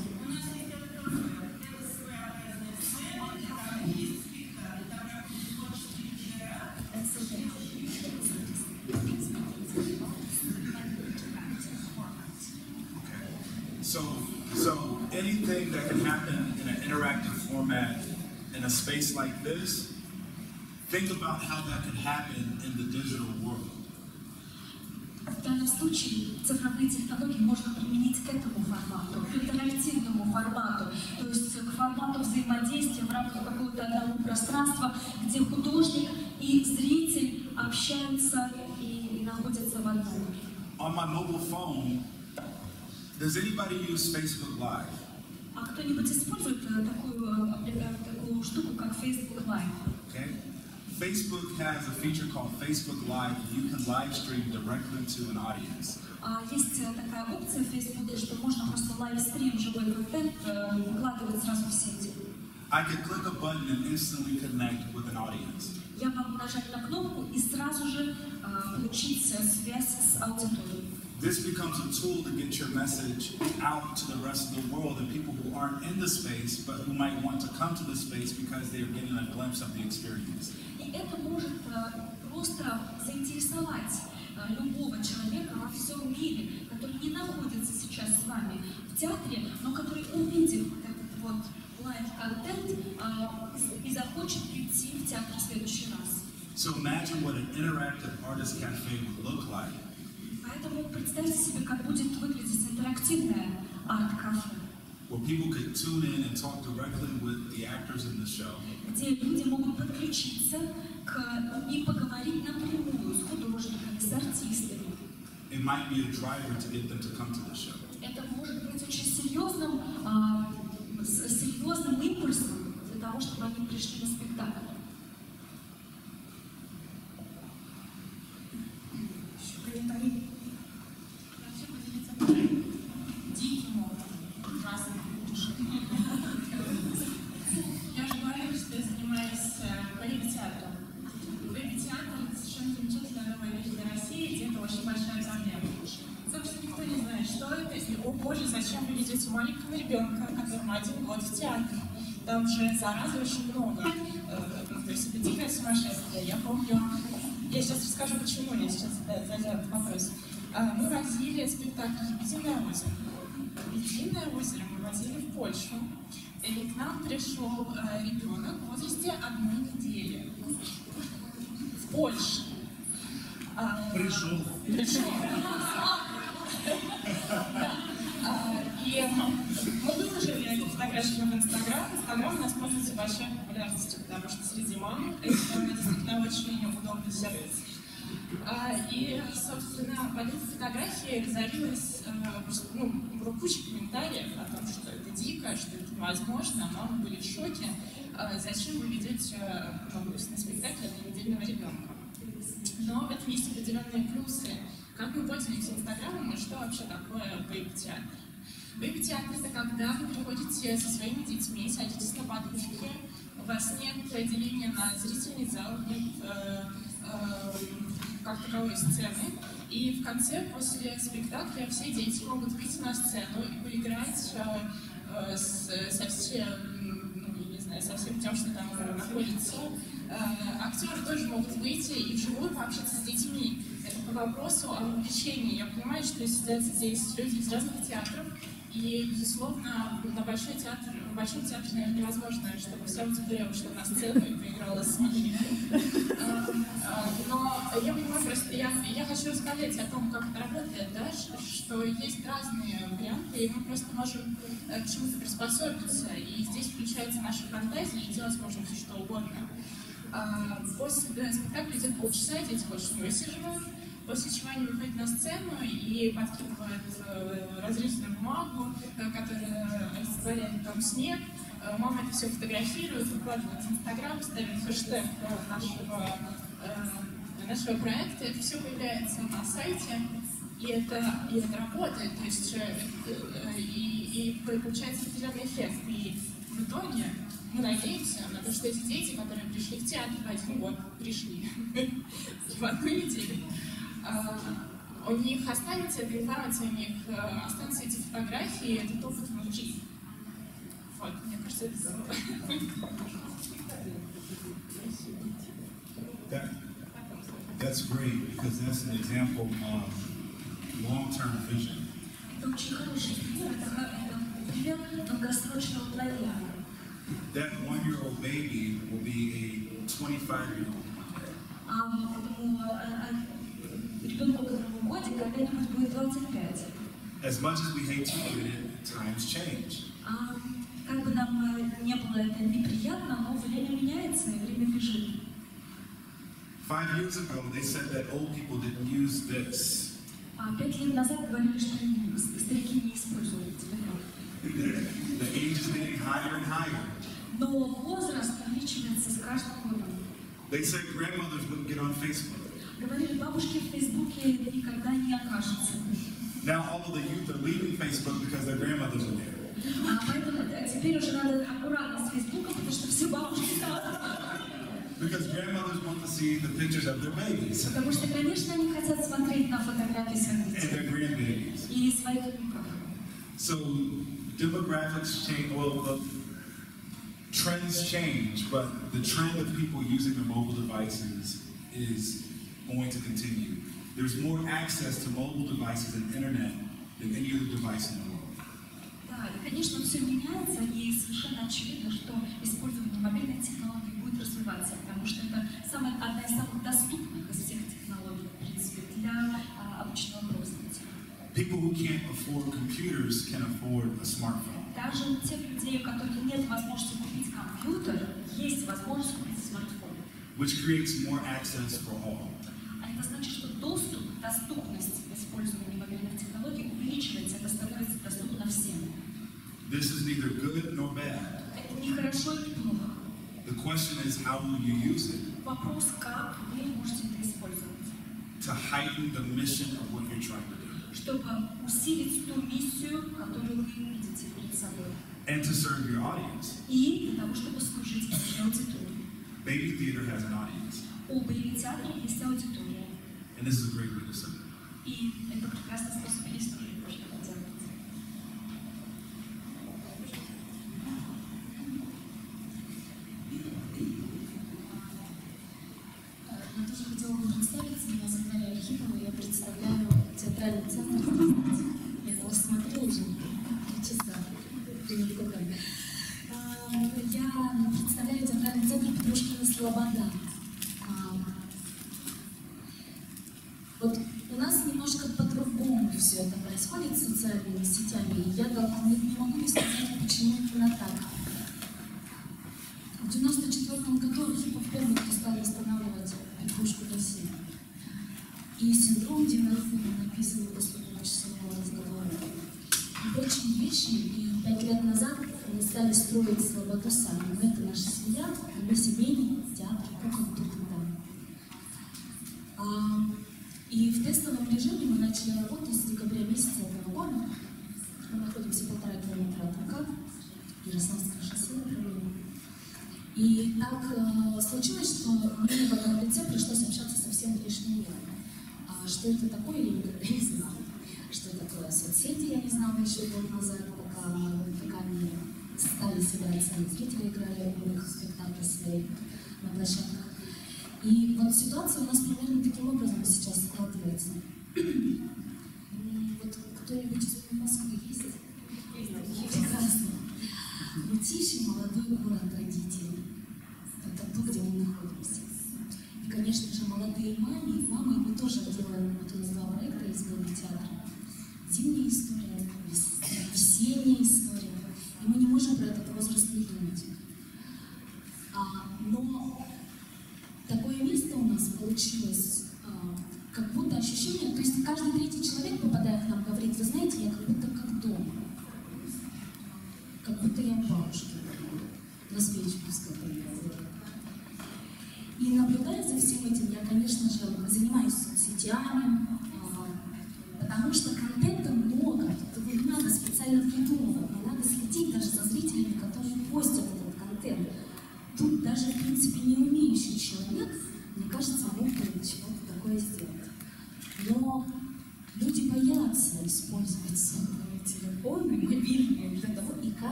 Format in a space like this, think about how that could happen in the digital world. В данном случае цифровые технологии можно применить к этому формату, к интерактивному формату, то есть к формату взаимодействия в рамках какого-то одного пространства, где художник и зритель общаются и, и находятся в одном. On my mobile phone, does anybody use Facebook Live? А кто-нибудь использует такую, апплика- такую штуку, как Facebook Live? Okay? Facebook has a feature called Facebook Live. You can live stream directly to an audience. А Есть э, такая опция в Facebook, что можно просто лайвстрим, живой контент э, выкладывать сразу в сеть. I could click a button and instantly connect with an audience. Я могу нажать на кнопку и сразу же получить э, связь с аудиторией. This becomes a tool to get your message out to the rest of the world and people who aren't in the space, but who might want to come to the space because they're getting a glimpse of the experience. И это может э, просто заинтересовать э, любого человека во всем мире, который не находится сейчас с вами в театре, но который увидел этот вот лайв-контент э, и захочет прийти в театр в следующий раз. So imagine what an interactive artist cafe would look like Поэтому представьте себе, как будет выглядеть интерактивное арт-кафе, where people could tune in and talk directly with the actors in the show. где люди могут подключиться к, и поговорить напрямую с художниками, с артистами. It might be a driver to get them to come to the show. Это может быть очень серьезным, а, серьезным импульсом для того, чтобы они пришли на спектакль. Еще комментарий. Вообще поделиться таким диким опытом, ужасным. Я уже говорила, что я занимаюсь э, бэйби-театром. Бэйби-театр – это совершенно замечательная новая вещь для России, и это очень большая проблема. Собственно, никто не знает, что это, и, о боже, зачем вы ведете маленького ребенка, которому один год в театр. Там же заразы очень много. Э, ну, То есть это дикое сумасшествие. Я помню, я сейчас расскажу, почему я сейчас задала этот вопрос. А, Мы возили спектакль «Лебединое озеро». «Лебединое озеро» мы возили в Польшу. И к нам пришел э, ребенок в возрасте одной недели. В Польше. А, Пришел. Пришел. А, И мы выложили эту фотографию в Инстаграм. Инстаграм у нас пользуется большой популярностью, потому что среди мам это действительно очень удобный сервис. А, И, собственно, под фотографией разорилась э, просто, ну, куча комментариев о том, что это дико, что это невозможно. Мамы были в шоке. А, Зачем вы ведете на спектакль однонедельного ребенка? Но в этом есть определенные плюсы. Как мы пользуемся Инстаграмом и что вообще такое бэйби-театр? Бэйби-театр – это когда вы приходите со своими детьми, садитесь на подушке, у вас нет деления на зрительный зал, нет э, э, как таковой сцены. И в конце, после спектакля, все дети могут выйти на сцену и поиграть э, э, с- со всем, ну, не знаю, со всем тем, что там э, находится. Э, актеры тоже могут выйти и вживую пообщаться с детьми. Это по вопросу о вовлечении. Я понимаю, что сидят здесь люди из разных театров, и, безусловно, на большой театр, в большом театре, наверное, невозможно, чтобы вся аудитория вышла на сцену и поиграла с ними. А, а, Но я понимаю, просто я, я хочу рассказать о том, как это работает, да, что есть разные варианты, и мы просто можем э, к чему-то приспособиться. И здесь включается наша фантазия, и делать можно все что угодно. А, После спектакля идет полчаса, дети больше не высиживают, после чего они выходят на сцену и подкидывают э, разрезанную бумагу, э, которая растворяет там снег. Э, Мама это все фотографирует, выкладывает в Инстаграм, ставит хэштег нашего, нашего проекта. Это все появляется на сайте. И это, и это работает, то есть и, и получается определенный эффект. И в итоге мы надеемся на то, что эти дети, которые пришли в театр в один год, пришли в одну неделю, у них останется эта информация, у них э, останутся эти фотографии, этот опыт внутри. Вот, мне кажется, это здорово. That, that's great because that's an example of long-term vision. Это очень хороший пример, пример долгосрочного планирования. That one-year-old baby will be a 25-year-old. Ребенку, которому годик, когда-нибудь будет 25. As much as we hate to admit it, times change. А как бы нам э, не было это неприятно, но время меняется и время бежит. Five years ago, they said that old people didn't use this. А пять лет назад говорили, что старики не используют телефон. The age is getting higher and higher. Но возраст увеличивается с каждым годом. They said grandmothers wouldn't get on Facebook. Now all of the youth are leaving Facebook because their grandmothers are there. Поэтому э, теперь уже надо аккуратно с потому что все бабушки там. Because grandmothers want to see the pictures of their babies. And their grandbabies. So demographics change. Well, the trends change, but the trend of people using their mobile devices is going to continue. There's more access to mobile devices and internet than any other device in the world. Да, и, конечно, все меняется, и совершенно очевидно, что использование мобильной технологии будет развиваться, потому что это самая, одна из самых доступных из всех технологий, в принципе, для а, обычного пользователя. People who can't afford computers can afford a smartphone. Даже у тех людей, у которых нет возможности купить компьютер, есть возможность купить смартфон. Which creates more access for all. Это значит, что доступ, доступность использования мобильных технологий увеличивается, это становится доступно всем. This is neither good nor bad. Это не хорошо и не плохо. The question is, how will you use it? Вопрос, как вы можете это использовать? To heighten the mission of what you're trying to do. Чтобы усилить ту миссию, которую вы видите перед собой. And to serve your audience. И для того, чтобы служить вашей аудитории. Baby theater has an audience. У baby театра есть аудитория. And this is a great way to simplify. И это прекрасный способ иллюстрировать.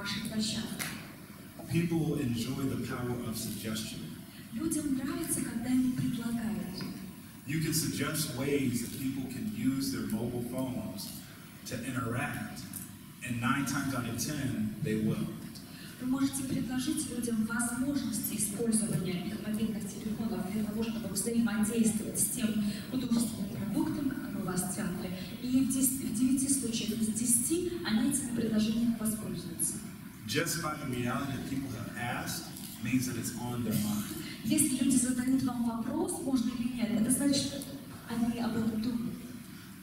Вашей площадкой. People enjoy the power of suggestion. Людям нравится, когда им предлагают. You can suggest ways that people can use their mobile phones to interact, and nine times out of ten, they will. Вы можете предложить людям возможности использования их мобильных телефонов для того, чтобы взаимодействовать с тем художественным продуктом, который у вас в театре. И в 10 в 9 случаях из 10 они этими предложениями воспользуются. Just by reality that people have asked means that it's on their mind. Если люди задают вам вопрос, можно или нет, это значит, они об этом думают.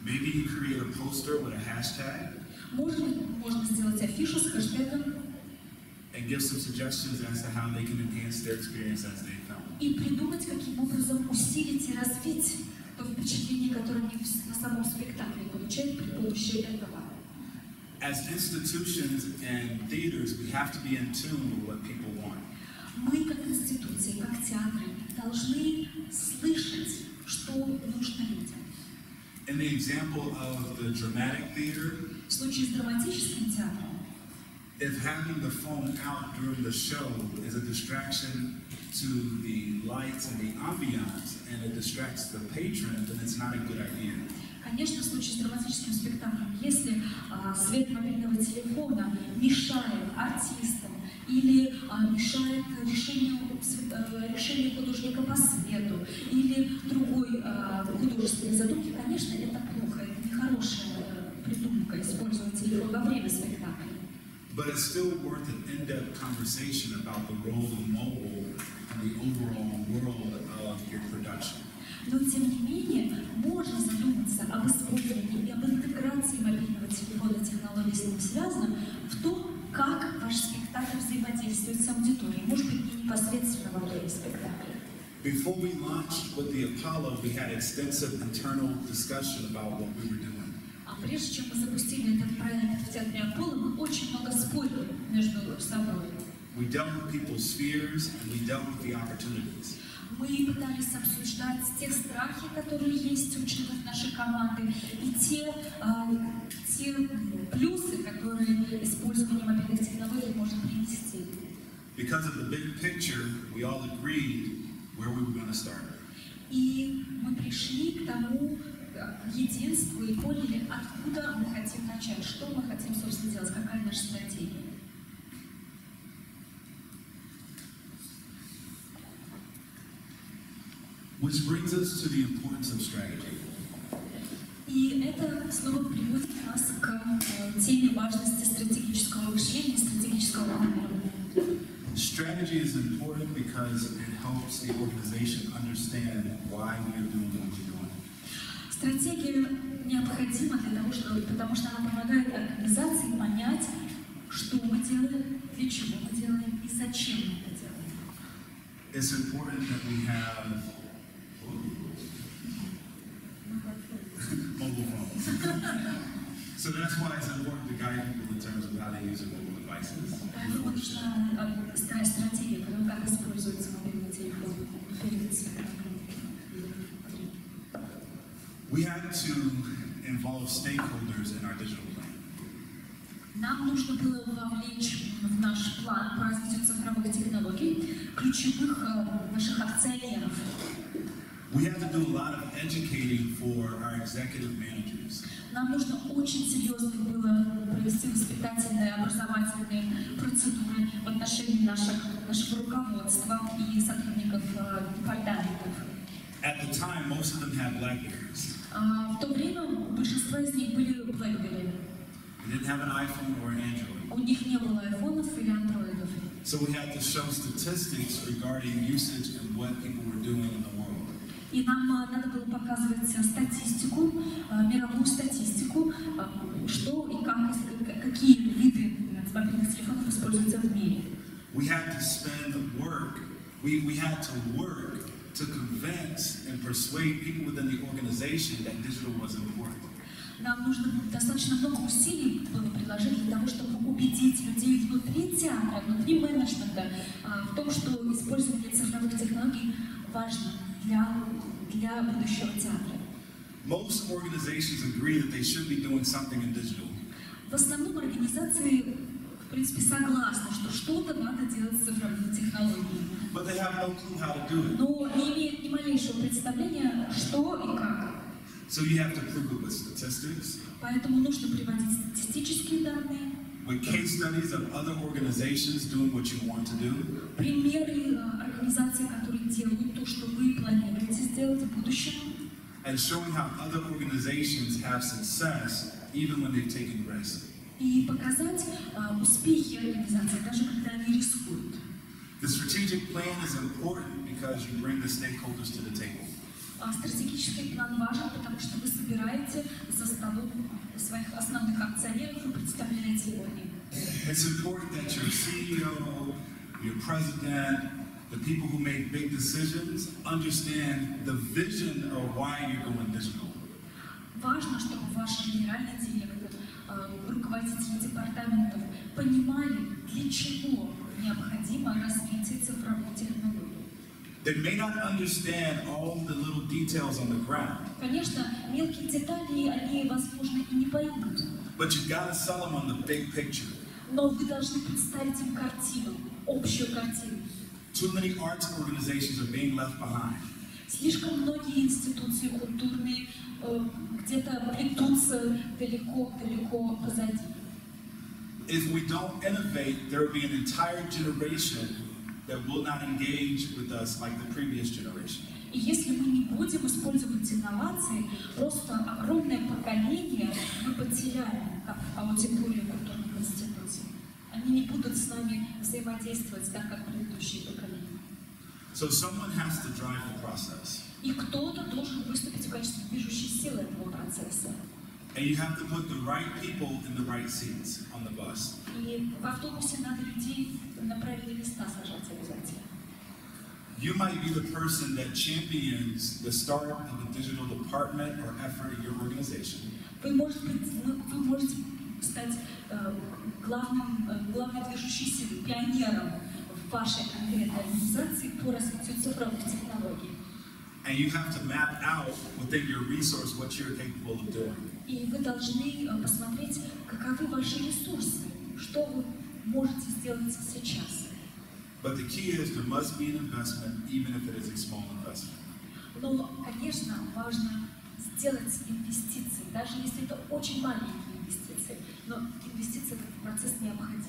Maybe you create a poster with a hashtag Может можно сделать афишу с хэштегом and give some suggestions as to how they can enhance their experience as they film. и придумать, каким образом усилить и развить то впечатление, которое они на самом спектакле получают при помощи этого. As institutions and theaters, we have to be in tune with what people want. Мы, как институции, как театры, должны слышать, что нужно людям. In the example of the dramatic theater, В случае с драматическим театром, if having the phone out during the show is a distraction to the lights and the ambiance and it distracts the patron, then it's not a good idea. Конечно, в случае с драматическим спектаклем, если а, свет мобильного телефона мешает артистам или а, мешает решению, э, решению художника по свету или другой а, художественной задумки, конечно, это плохо, это нехорошая э, придумка использовать телефон во время спектакля. But it's still worth an in-depth conversation about the role of mobile and the overall world of your production. Но тем не менее, можно задуматься об использовании и об интеграции мобильного телефона технологий с ним связанным в том, как ваш спектакль взаимодействует с аудиторией, может быть, и непосредственно во время спектакля. Before we launched with the Apollo, we had extensive internal discussion about what we were doing. А прежде чем мы запустили этот проект в театре Аполло, мы очень много спорили между собой. We dealt with people's fears and we dealt with the opportunities. Мы пытались обсуждать те страхи, которые есть у членов нашей команды, и те, а, те плюсы, которые использование мобильных технологий может принести. Because of the big picture, we all agreed where we were going to start. И мы пришли к тому э, единству и поняли, откуда мы хотим начать, что мы хотим, собственно, делать, какая наша стратегия. Which brings us to the importance of strategy. И это снова приводит нас к э, теме важности стратегического мышления, стратегического планирования. Strategy is important because it helps the organization understand why we are doing what we're doing. Стратегия необходима для того, чтобы, потому что она помогает организации понять, что мы делаем, для чего мы делаем и зачем мы это делаем. It's important that we have mobile phones. so that's why it's important to guide people in terms of how they use their mobile devices. Стратегия, потому как используется мобильный телефон перед. We had to involve stakeholders in our digital plan. Нам нужно было вовлечь в наш план по развитию цифровых технологий ключевых э, наших акционеров. We had to do a lot of educating for our executive managers. Нам нужно очень серьезно было провести воспитательные, образовательные процедуры в отношении наших, нашего руководства и сотрудников э, департаментов. At the time, most of them had Blackberries. А, В то время большинство из них были BlackBerry. They didn't have an iPhone or an Android. У них не было айфонов или андроидов. So we had to show statistics regarding usage and what people were doing in the world. И нам а, надо было показывать а, статистику, а, мировую статистику, что и как, какие виды э, мобильных телефонов используются в мире. We had to spend work We, we had to work to convince and persuade people within the organization that digital was important. Нам нужно достаточно много усилий было приложить для того, чтобы убедить людей внутри театра, внутри менеджмента в том, что использование цифровых технологий важно для, для будущего театра. Most organizations agree that they should be doing something in digital. В основном организации, в принципе, согласны, что что-то надо делать с цифровыми технологиями, but they have no clue how to do it. но не имеют ни малейшего представления, что и как. So you have to prove it with statistics, Поэтому нужно приводить статистические данные, with case studies of other organizations doing what you want to do, примеры э, организаций, которые делают то, что вы планируете сделать в будущем, and showing how other organizations have success even when they've taken risks. и показать э, успехи организации, даже когда они рискуют. The strategic plan is important because you bring the stakeholders to the table. А стратегический план важен, потому что вы собираете за столом своих основных акционеров и. It's important that your CEO, your president, the people who make big decisions understand the vision of why you're going digital. Важно, чтобы ваш генеральный директор, э, руководители департаментов понимали, для чего необходимо развитие цифровой технологии. They may not understand all the little details on the ground, Конечно, мелкие детали, они, возможно, и не поймут, but you've got to sell them on the big picture. но вы должны представить им картину, общую картину. Too many arts organizations are being left behind. Слишком многие институции культурные э, где-то плетутся далеко-далеко позади. If we don't innovate, there will be an entire generation that will not engage with us like the previous generation. И если мы не будем использовать инновации, просто огромное поколение мы потеряем как аудиторию культурных институций. Они не будут с нами взаимодействовать так, как предыдущие поколения. So someone has to drive the process. И кто-то должен выступить в качестве движущей силы этого процесса. And you have to put the right people in the right seats on the bus. И в автобусе надо людей на правильные места сажать обязательно. You might be the person that champions the start of a digital department or effort in your organization. Вы, может быть, вы, вы можете стать э, главным, э, главной движущей силой, пионером в вашей конкретной организации по развитию цифровых технологий. And you have to map out within your resource what you're capable of doing. И вы должны э, посмотреть, каковы ваши ресурсы, что вы можете сделать сейчас. But the key is there must be an investment, even if it is a small investment. Но, конечно, важно сделать инвестиции, даже если это очень маленькие инвестиции. Но инвестиции в этот процесс необходимы.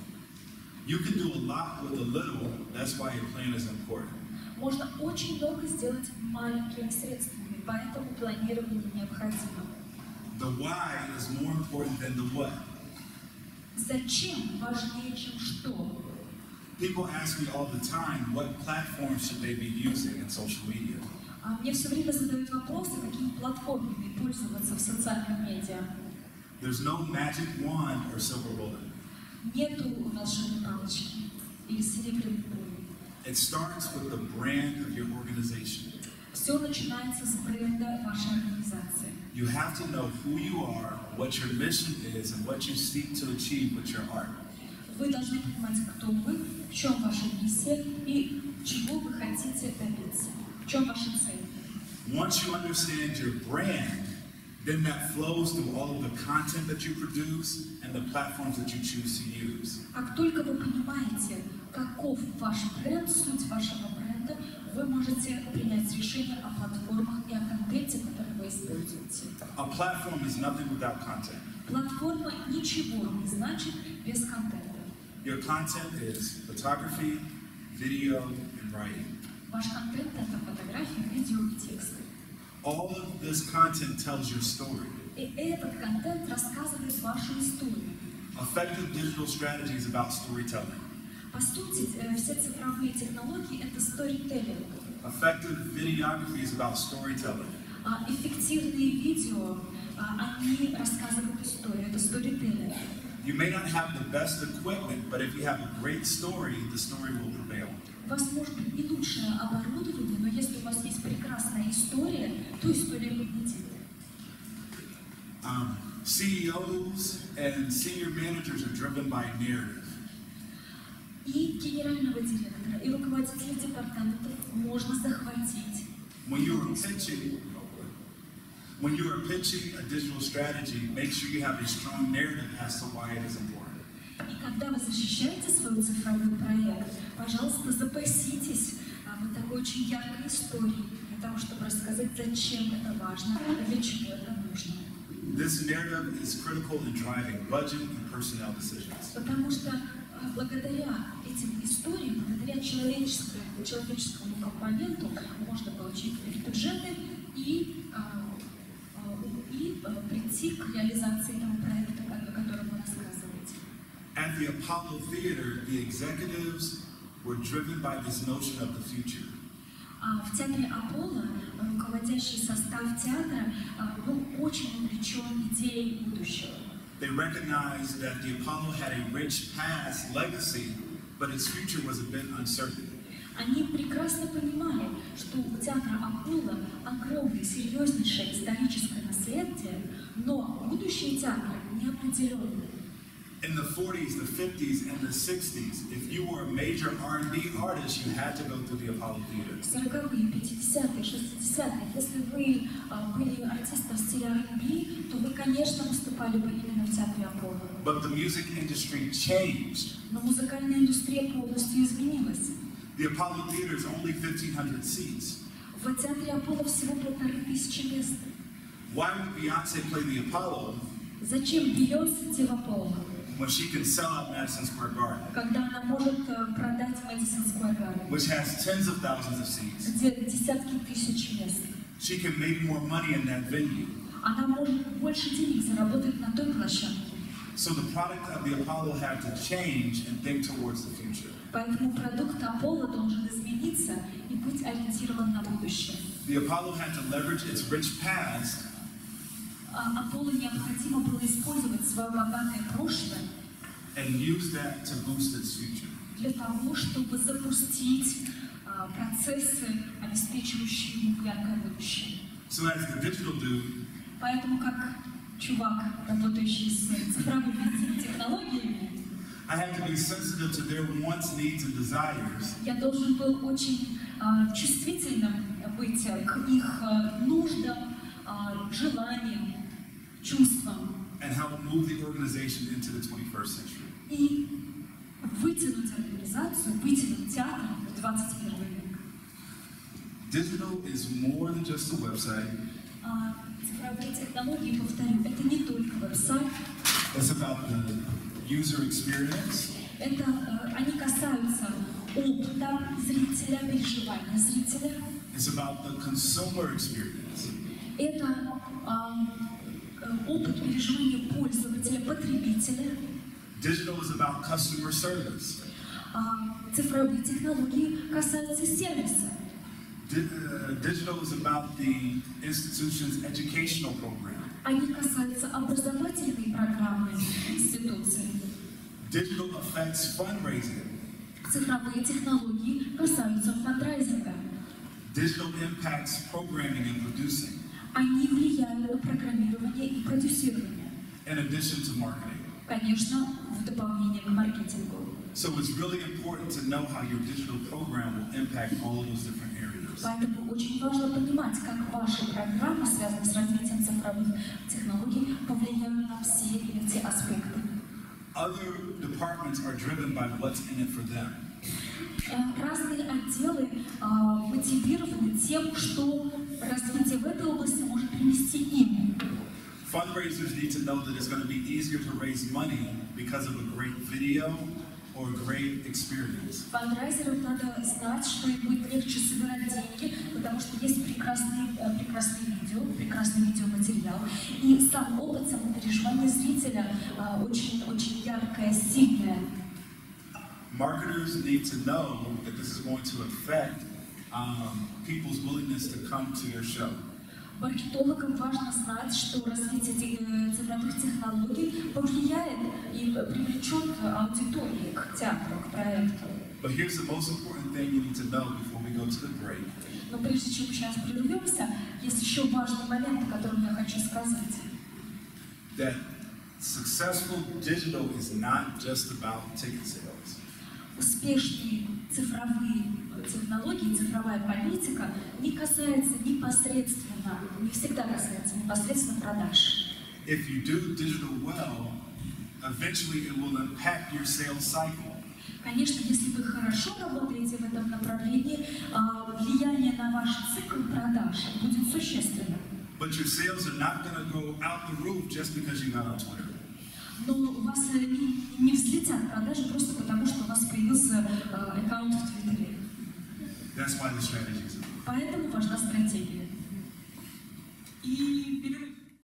You can do a lot with a little. That's why your plan is important. Можно очень много сделать маленькими средствами, поэтому планирование необходимо. The why is more important than the what. Зачем важнее, чем что? People ask me all the time, what platforms should they be using in social media? А мне все время задают вопросы, какими платформами пользоваться в социальных медиа. There's no magic wand or silver bullet. Нету волшебной палочки или серебряной пули. It starts with the brand of your organization. Все начинается с бренда вашей организации. You have to know who you are, what your mission is, and what you seek to achieve with your art. Вы должны понимать, кто вы, в чем ваша миссия и чего вы хотите добиться, в чем ваша цель. Once you understand your brand, then that flows through all of the content that you produce and the platforms that you choose to use. Как только вы понимаете, каков ваш бренд, суть вашего бренда, вы можете принять решение о платформах и о контенте, который вы используете. A platform is nothing without content. Платформа ничего не значит без контента. Your content is photography, video, and writing. Ваш контент — это фотографии, видео и тексты. All of this content tells your story. И этот контент рассказывает вашу историю. Effective digital strategy is about storytelling. По сути, э, все цифровые технологии — это сторителлинг. Effective videography is about storytelling. А эффективные видео, а, они рассказывают историю, это сторителлинг. You may not have the best equipment, but if you have a great story, the story will prevail. у вас может быть не лучшее оборудование, но если у вас есть прекрасная история, то история победит. Um, CEOs and senior managers are driven by narrative. И генерального директора, и руководителя департаментов можно захватить. When you are pitching, when pitching a digital strategy, make sure you have a strong narrative as to why it is important. И когда вы защищаете свой цифровой проект, пожалуйста, запаситесь а, вот такой очень яркой историей для того, чтобы рассказать, зачем это важно для чего это нужно. This narrative is critical in driving budget and personnel decisions. Потому что благодаря этим историям, благодаря человеческому, человеческому компоненту можно получить бюджеты и, а, а, и а, прийти к реализации этого проекта, о котором вы рассказываете. At the Apollo Theater, the executives were driven by this notion of the future. А В театре Аполло руководящий состав театра а, был очень увлечен идеей будущего. They recognized that the Apollo had a rich past legacy, but its future was a bit uncertain. Они прекрасно понимали, что у театра Аполло огромное, серьезнейшее историческое наследие, но будущее театра неопределенное. In the 40s, the 50s, and the 60s, if you were a major R&B artist, you had to go through the Apollo Theater. В 40-е, 50-е, 60-е, если вы а, были артистом в стиле R&B, то вы, конечно, выступали бы именно в театре Аполло. But the music industry changed. Но музыкальная индустрия полностью изменилась. The Apollo Theater is only 1,500 seats. В театре Аполло всего полторы тысячи мест. Why would Beyonce play the Apollo Зачем Бейонсе идти в Аполло, when she can sell out Madison Square Garden, когда она может э, продать Мэдисон Сквер Гарден, which has tens of thousands of seats? где десятки тысяч мест? She can make more money in that venue. Она может больше денег заработать на той площадке. So the product of the Apollo had to change and think towards the future. Поэтому продукт Аполло должен измениться и быть ориентирован на будущее. The Apollo had to leverage its rich past А Аполло необходимо было использовать свое богатое прошлое для того, чтобы запустить а, процессы, обеспечивающие ему яркое будущее. So as the digital dude, Поэтому как чувак, работающий с цифровыми технологиями, I had to be sensitive to their wants, needs, and desires. я должен был очень а, чувствительным быть а, к их а, нуждам, а, желаниям, чувствам and help move the organization into the 21st century. и вытянуть организацию, вытянуть театр в 21 век. Digital is more than just a website. А цифровые технологии, повторю, это не только веб-сайт, It's about the user experience. это э, они касаются опыта зрителя, переживания зрителя. It's about the consumer experience. Это а, э, опыт переживания пользователя, потребителя. Digital is about customer service. А цифровые технологии касаются сервиса. Uh, digital is about the institution's educational program. Они касаются образовательной программы институции. Digital affects fundraising. Цифровые технологии касаются фандрайзинга. Digital impacts programming and producing, Они влияют на программирование и продюсирование. in addition to marketing. Конечно, в дополнение к маркетингу. So it's really important to know how your digital program will impact all those different areas. Поэтому очень важно понимать, как ваши программы, связанные с развитием цифровых технологий, повлияют на все эти аспекты. Other departments are driven by what's in it for them. Э, Разные отделы а, мотивированы тем, что развитие в этой области может принести им. Fundraisers need to know that it's going to be easier to raise money because of a great video or great experience. Фандрайзерам надо знать, что им будет легче собирать деньги, потому что есть прекрасные, э, прекрасные видео, прекрасный видеоматериал. И сам опыт, само переживание зрителя а, очень, очень яркое, сильное. Marketers need to know that this is going to affect um, people's willingness to come to your show. Маркетологам важно знать, что развитие э, цифровых технологий повлияет и привлечет аудиторию к театру, к проекту. But here's the most important thing you need to know before we go to the break. Но прежде чем сейчас прервемся, есть еще важный момент, о котором я хочу сказать. That successful digital is not just about ticket sales. Успешные цифровые технологии, цифровая политика не касается непосредственно, не всегда касается непосредственно продаж. If you do digital well, eventually it will impact your sales cycle. Конечно, если вы хорошо работаете в этом направлении, а, влияние на ваш цикл продаж будет существенным. But your sales are not going to go out the roof just because you got on Twitter. Но у вас э, не, не взлетят продажи просто потому, что у вас появился э, аккаунт в Твиттере. That's why the strategy is important. Поэтому важна стратегия. И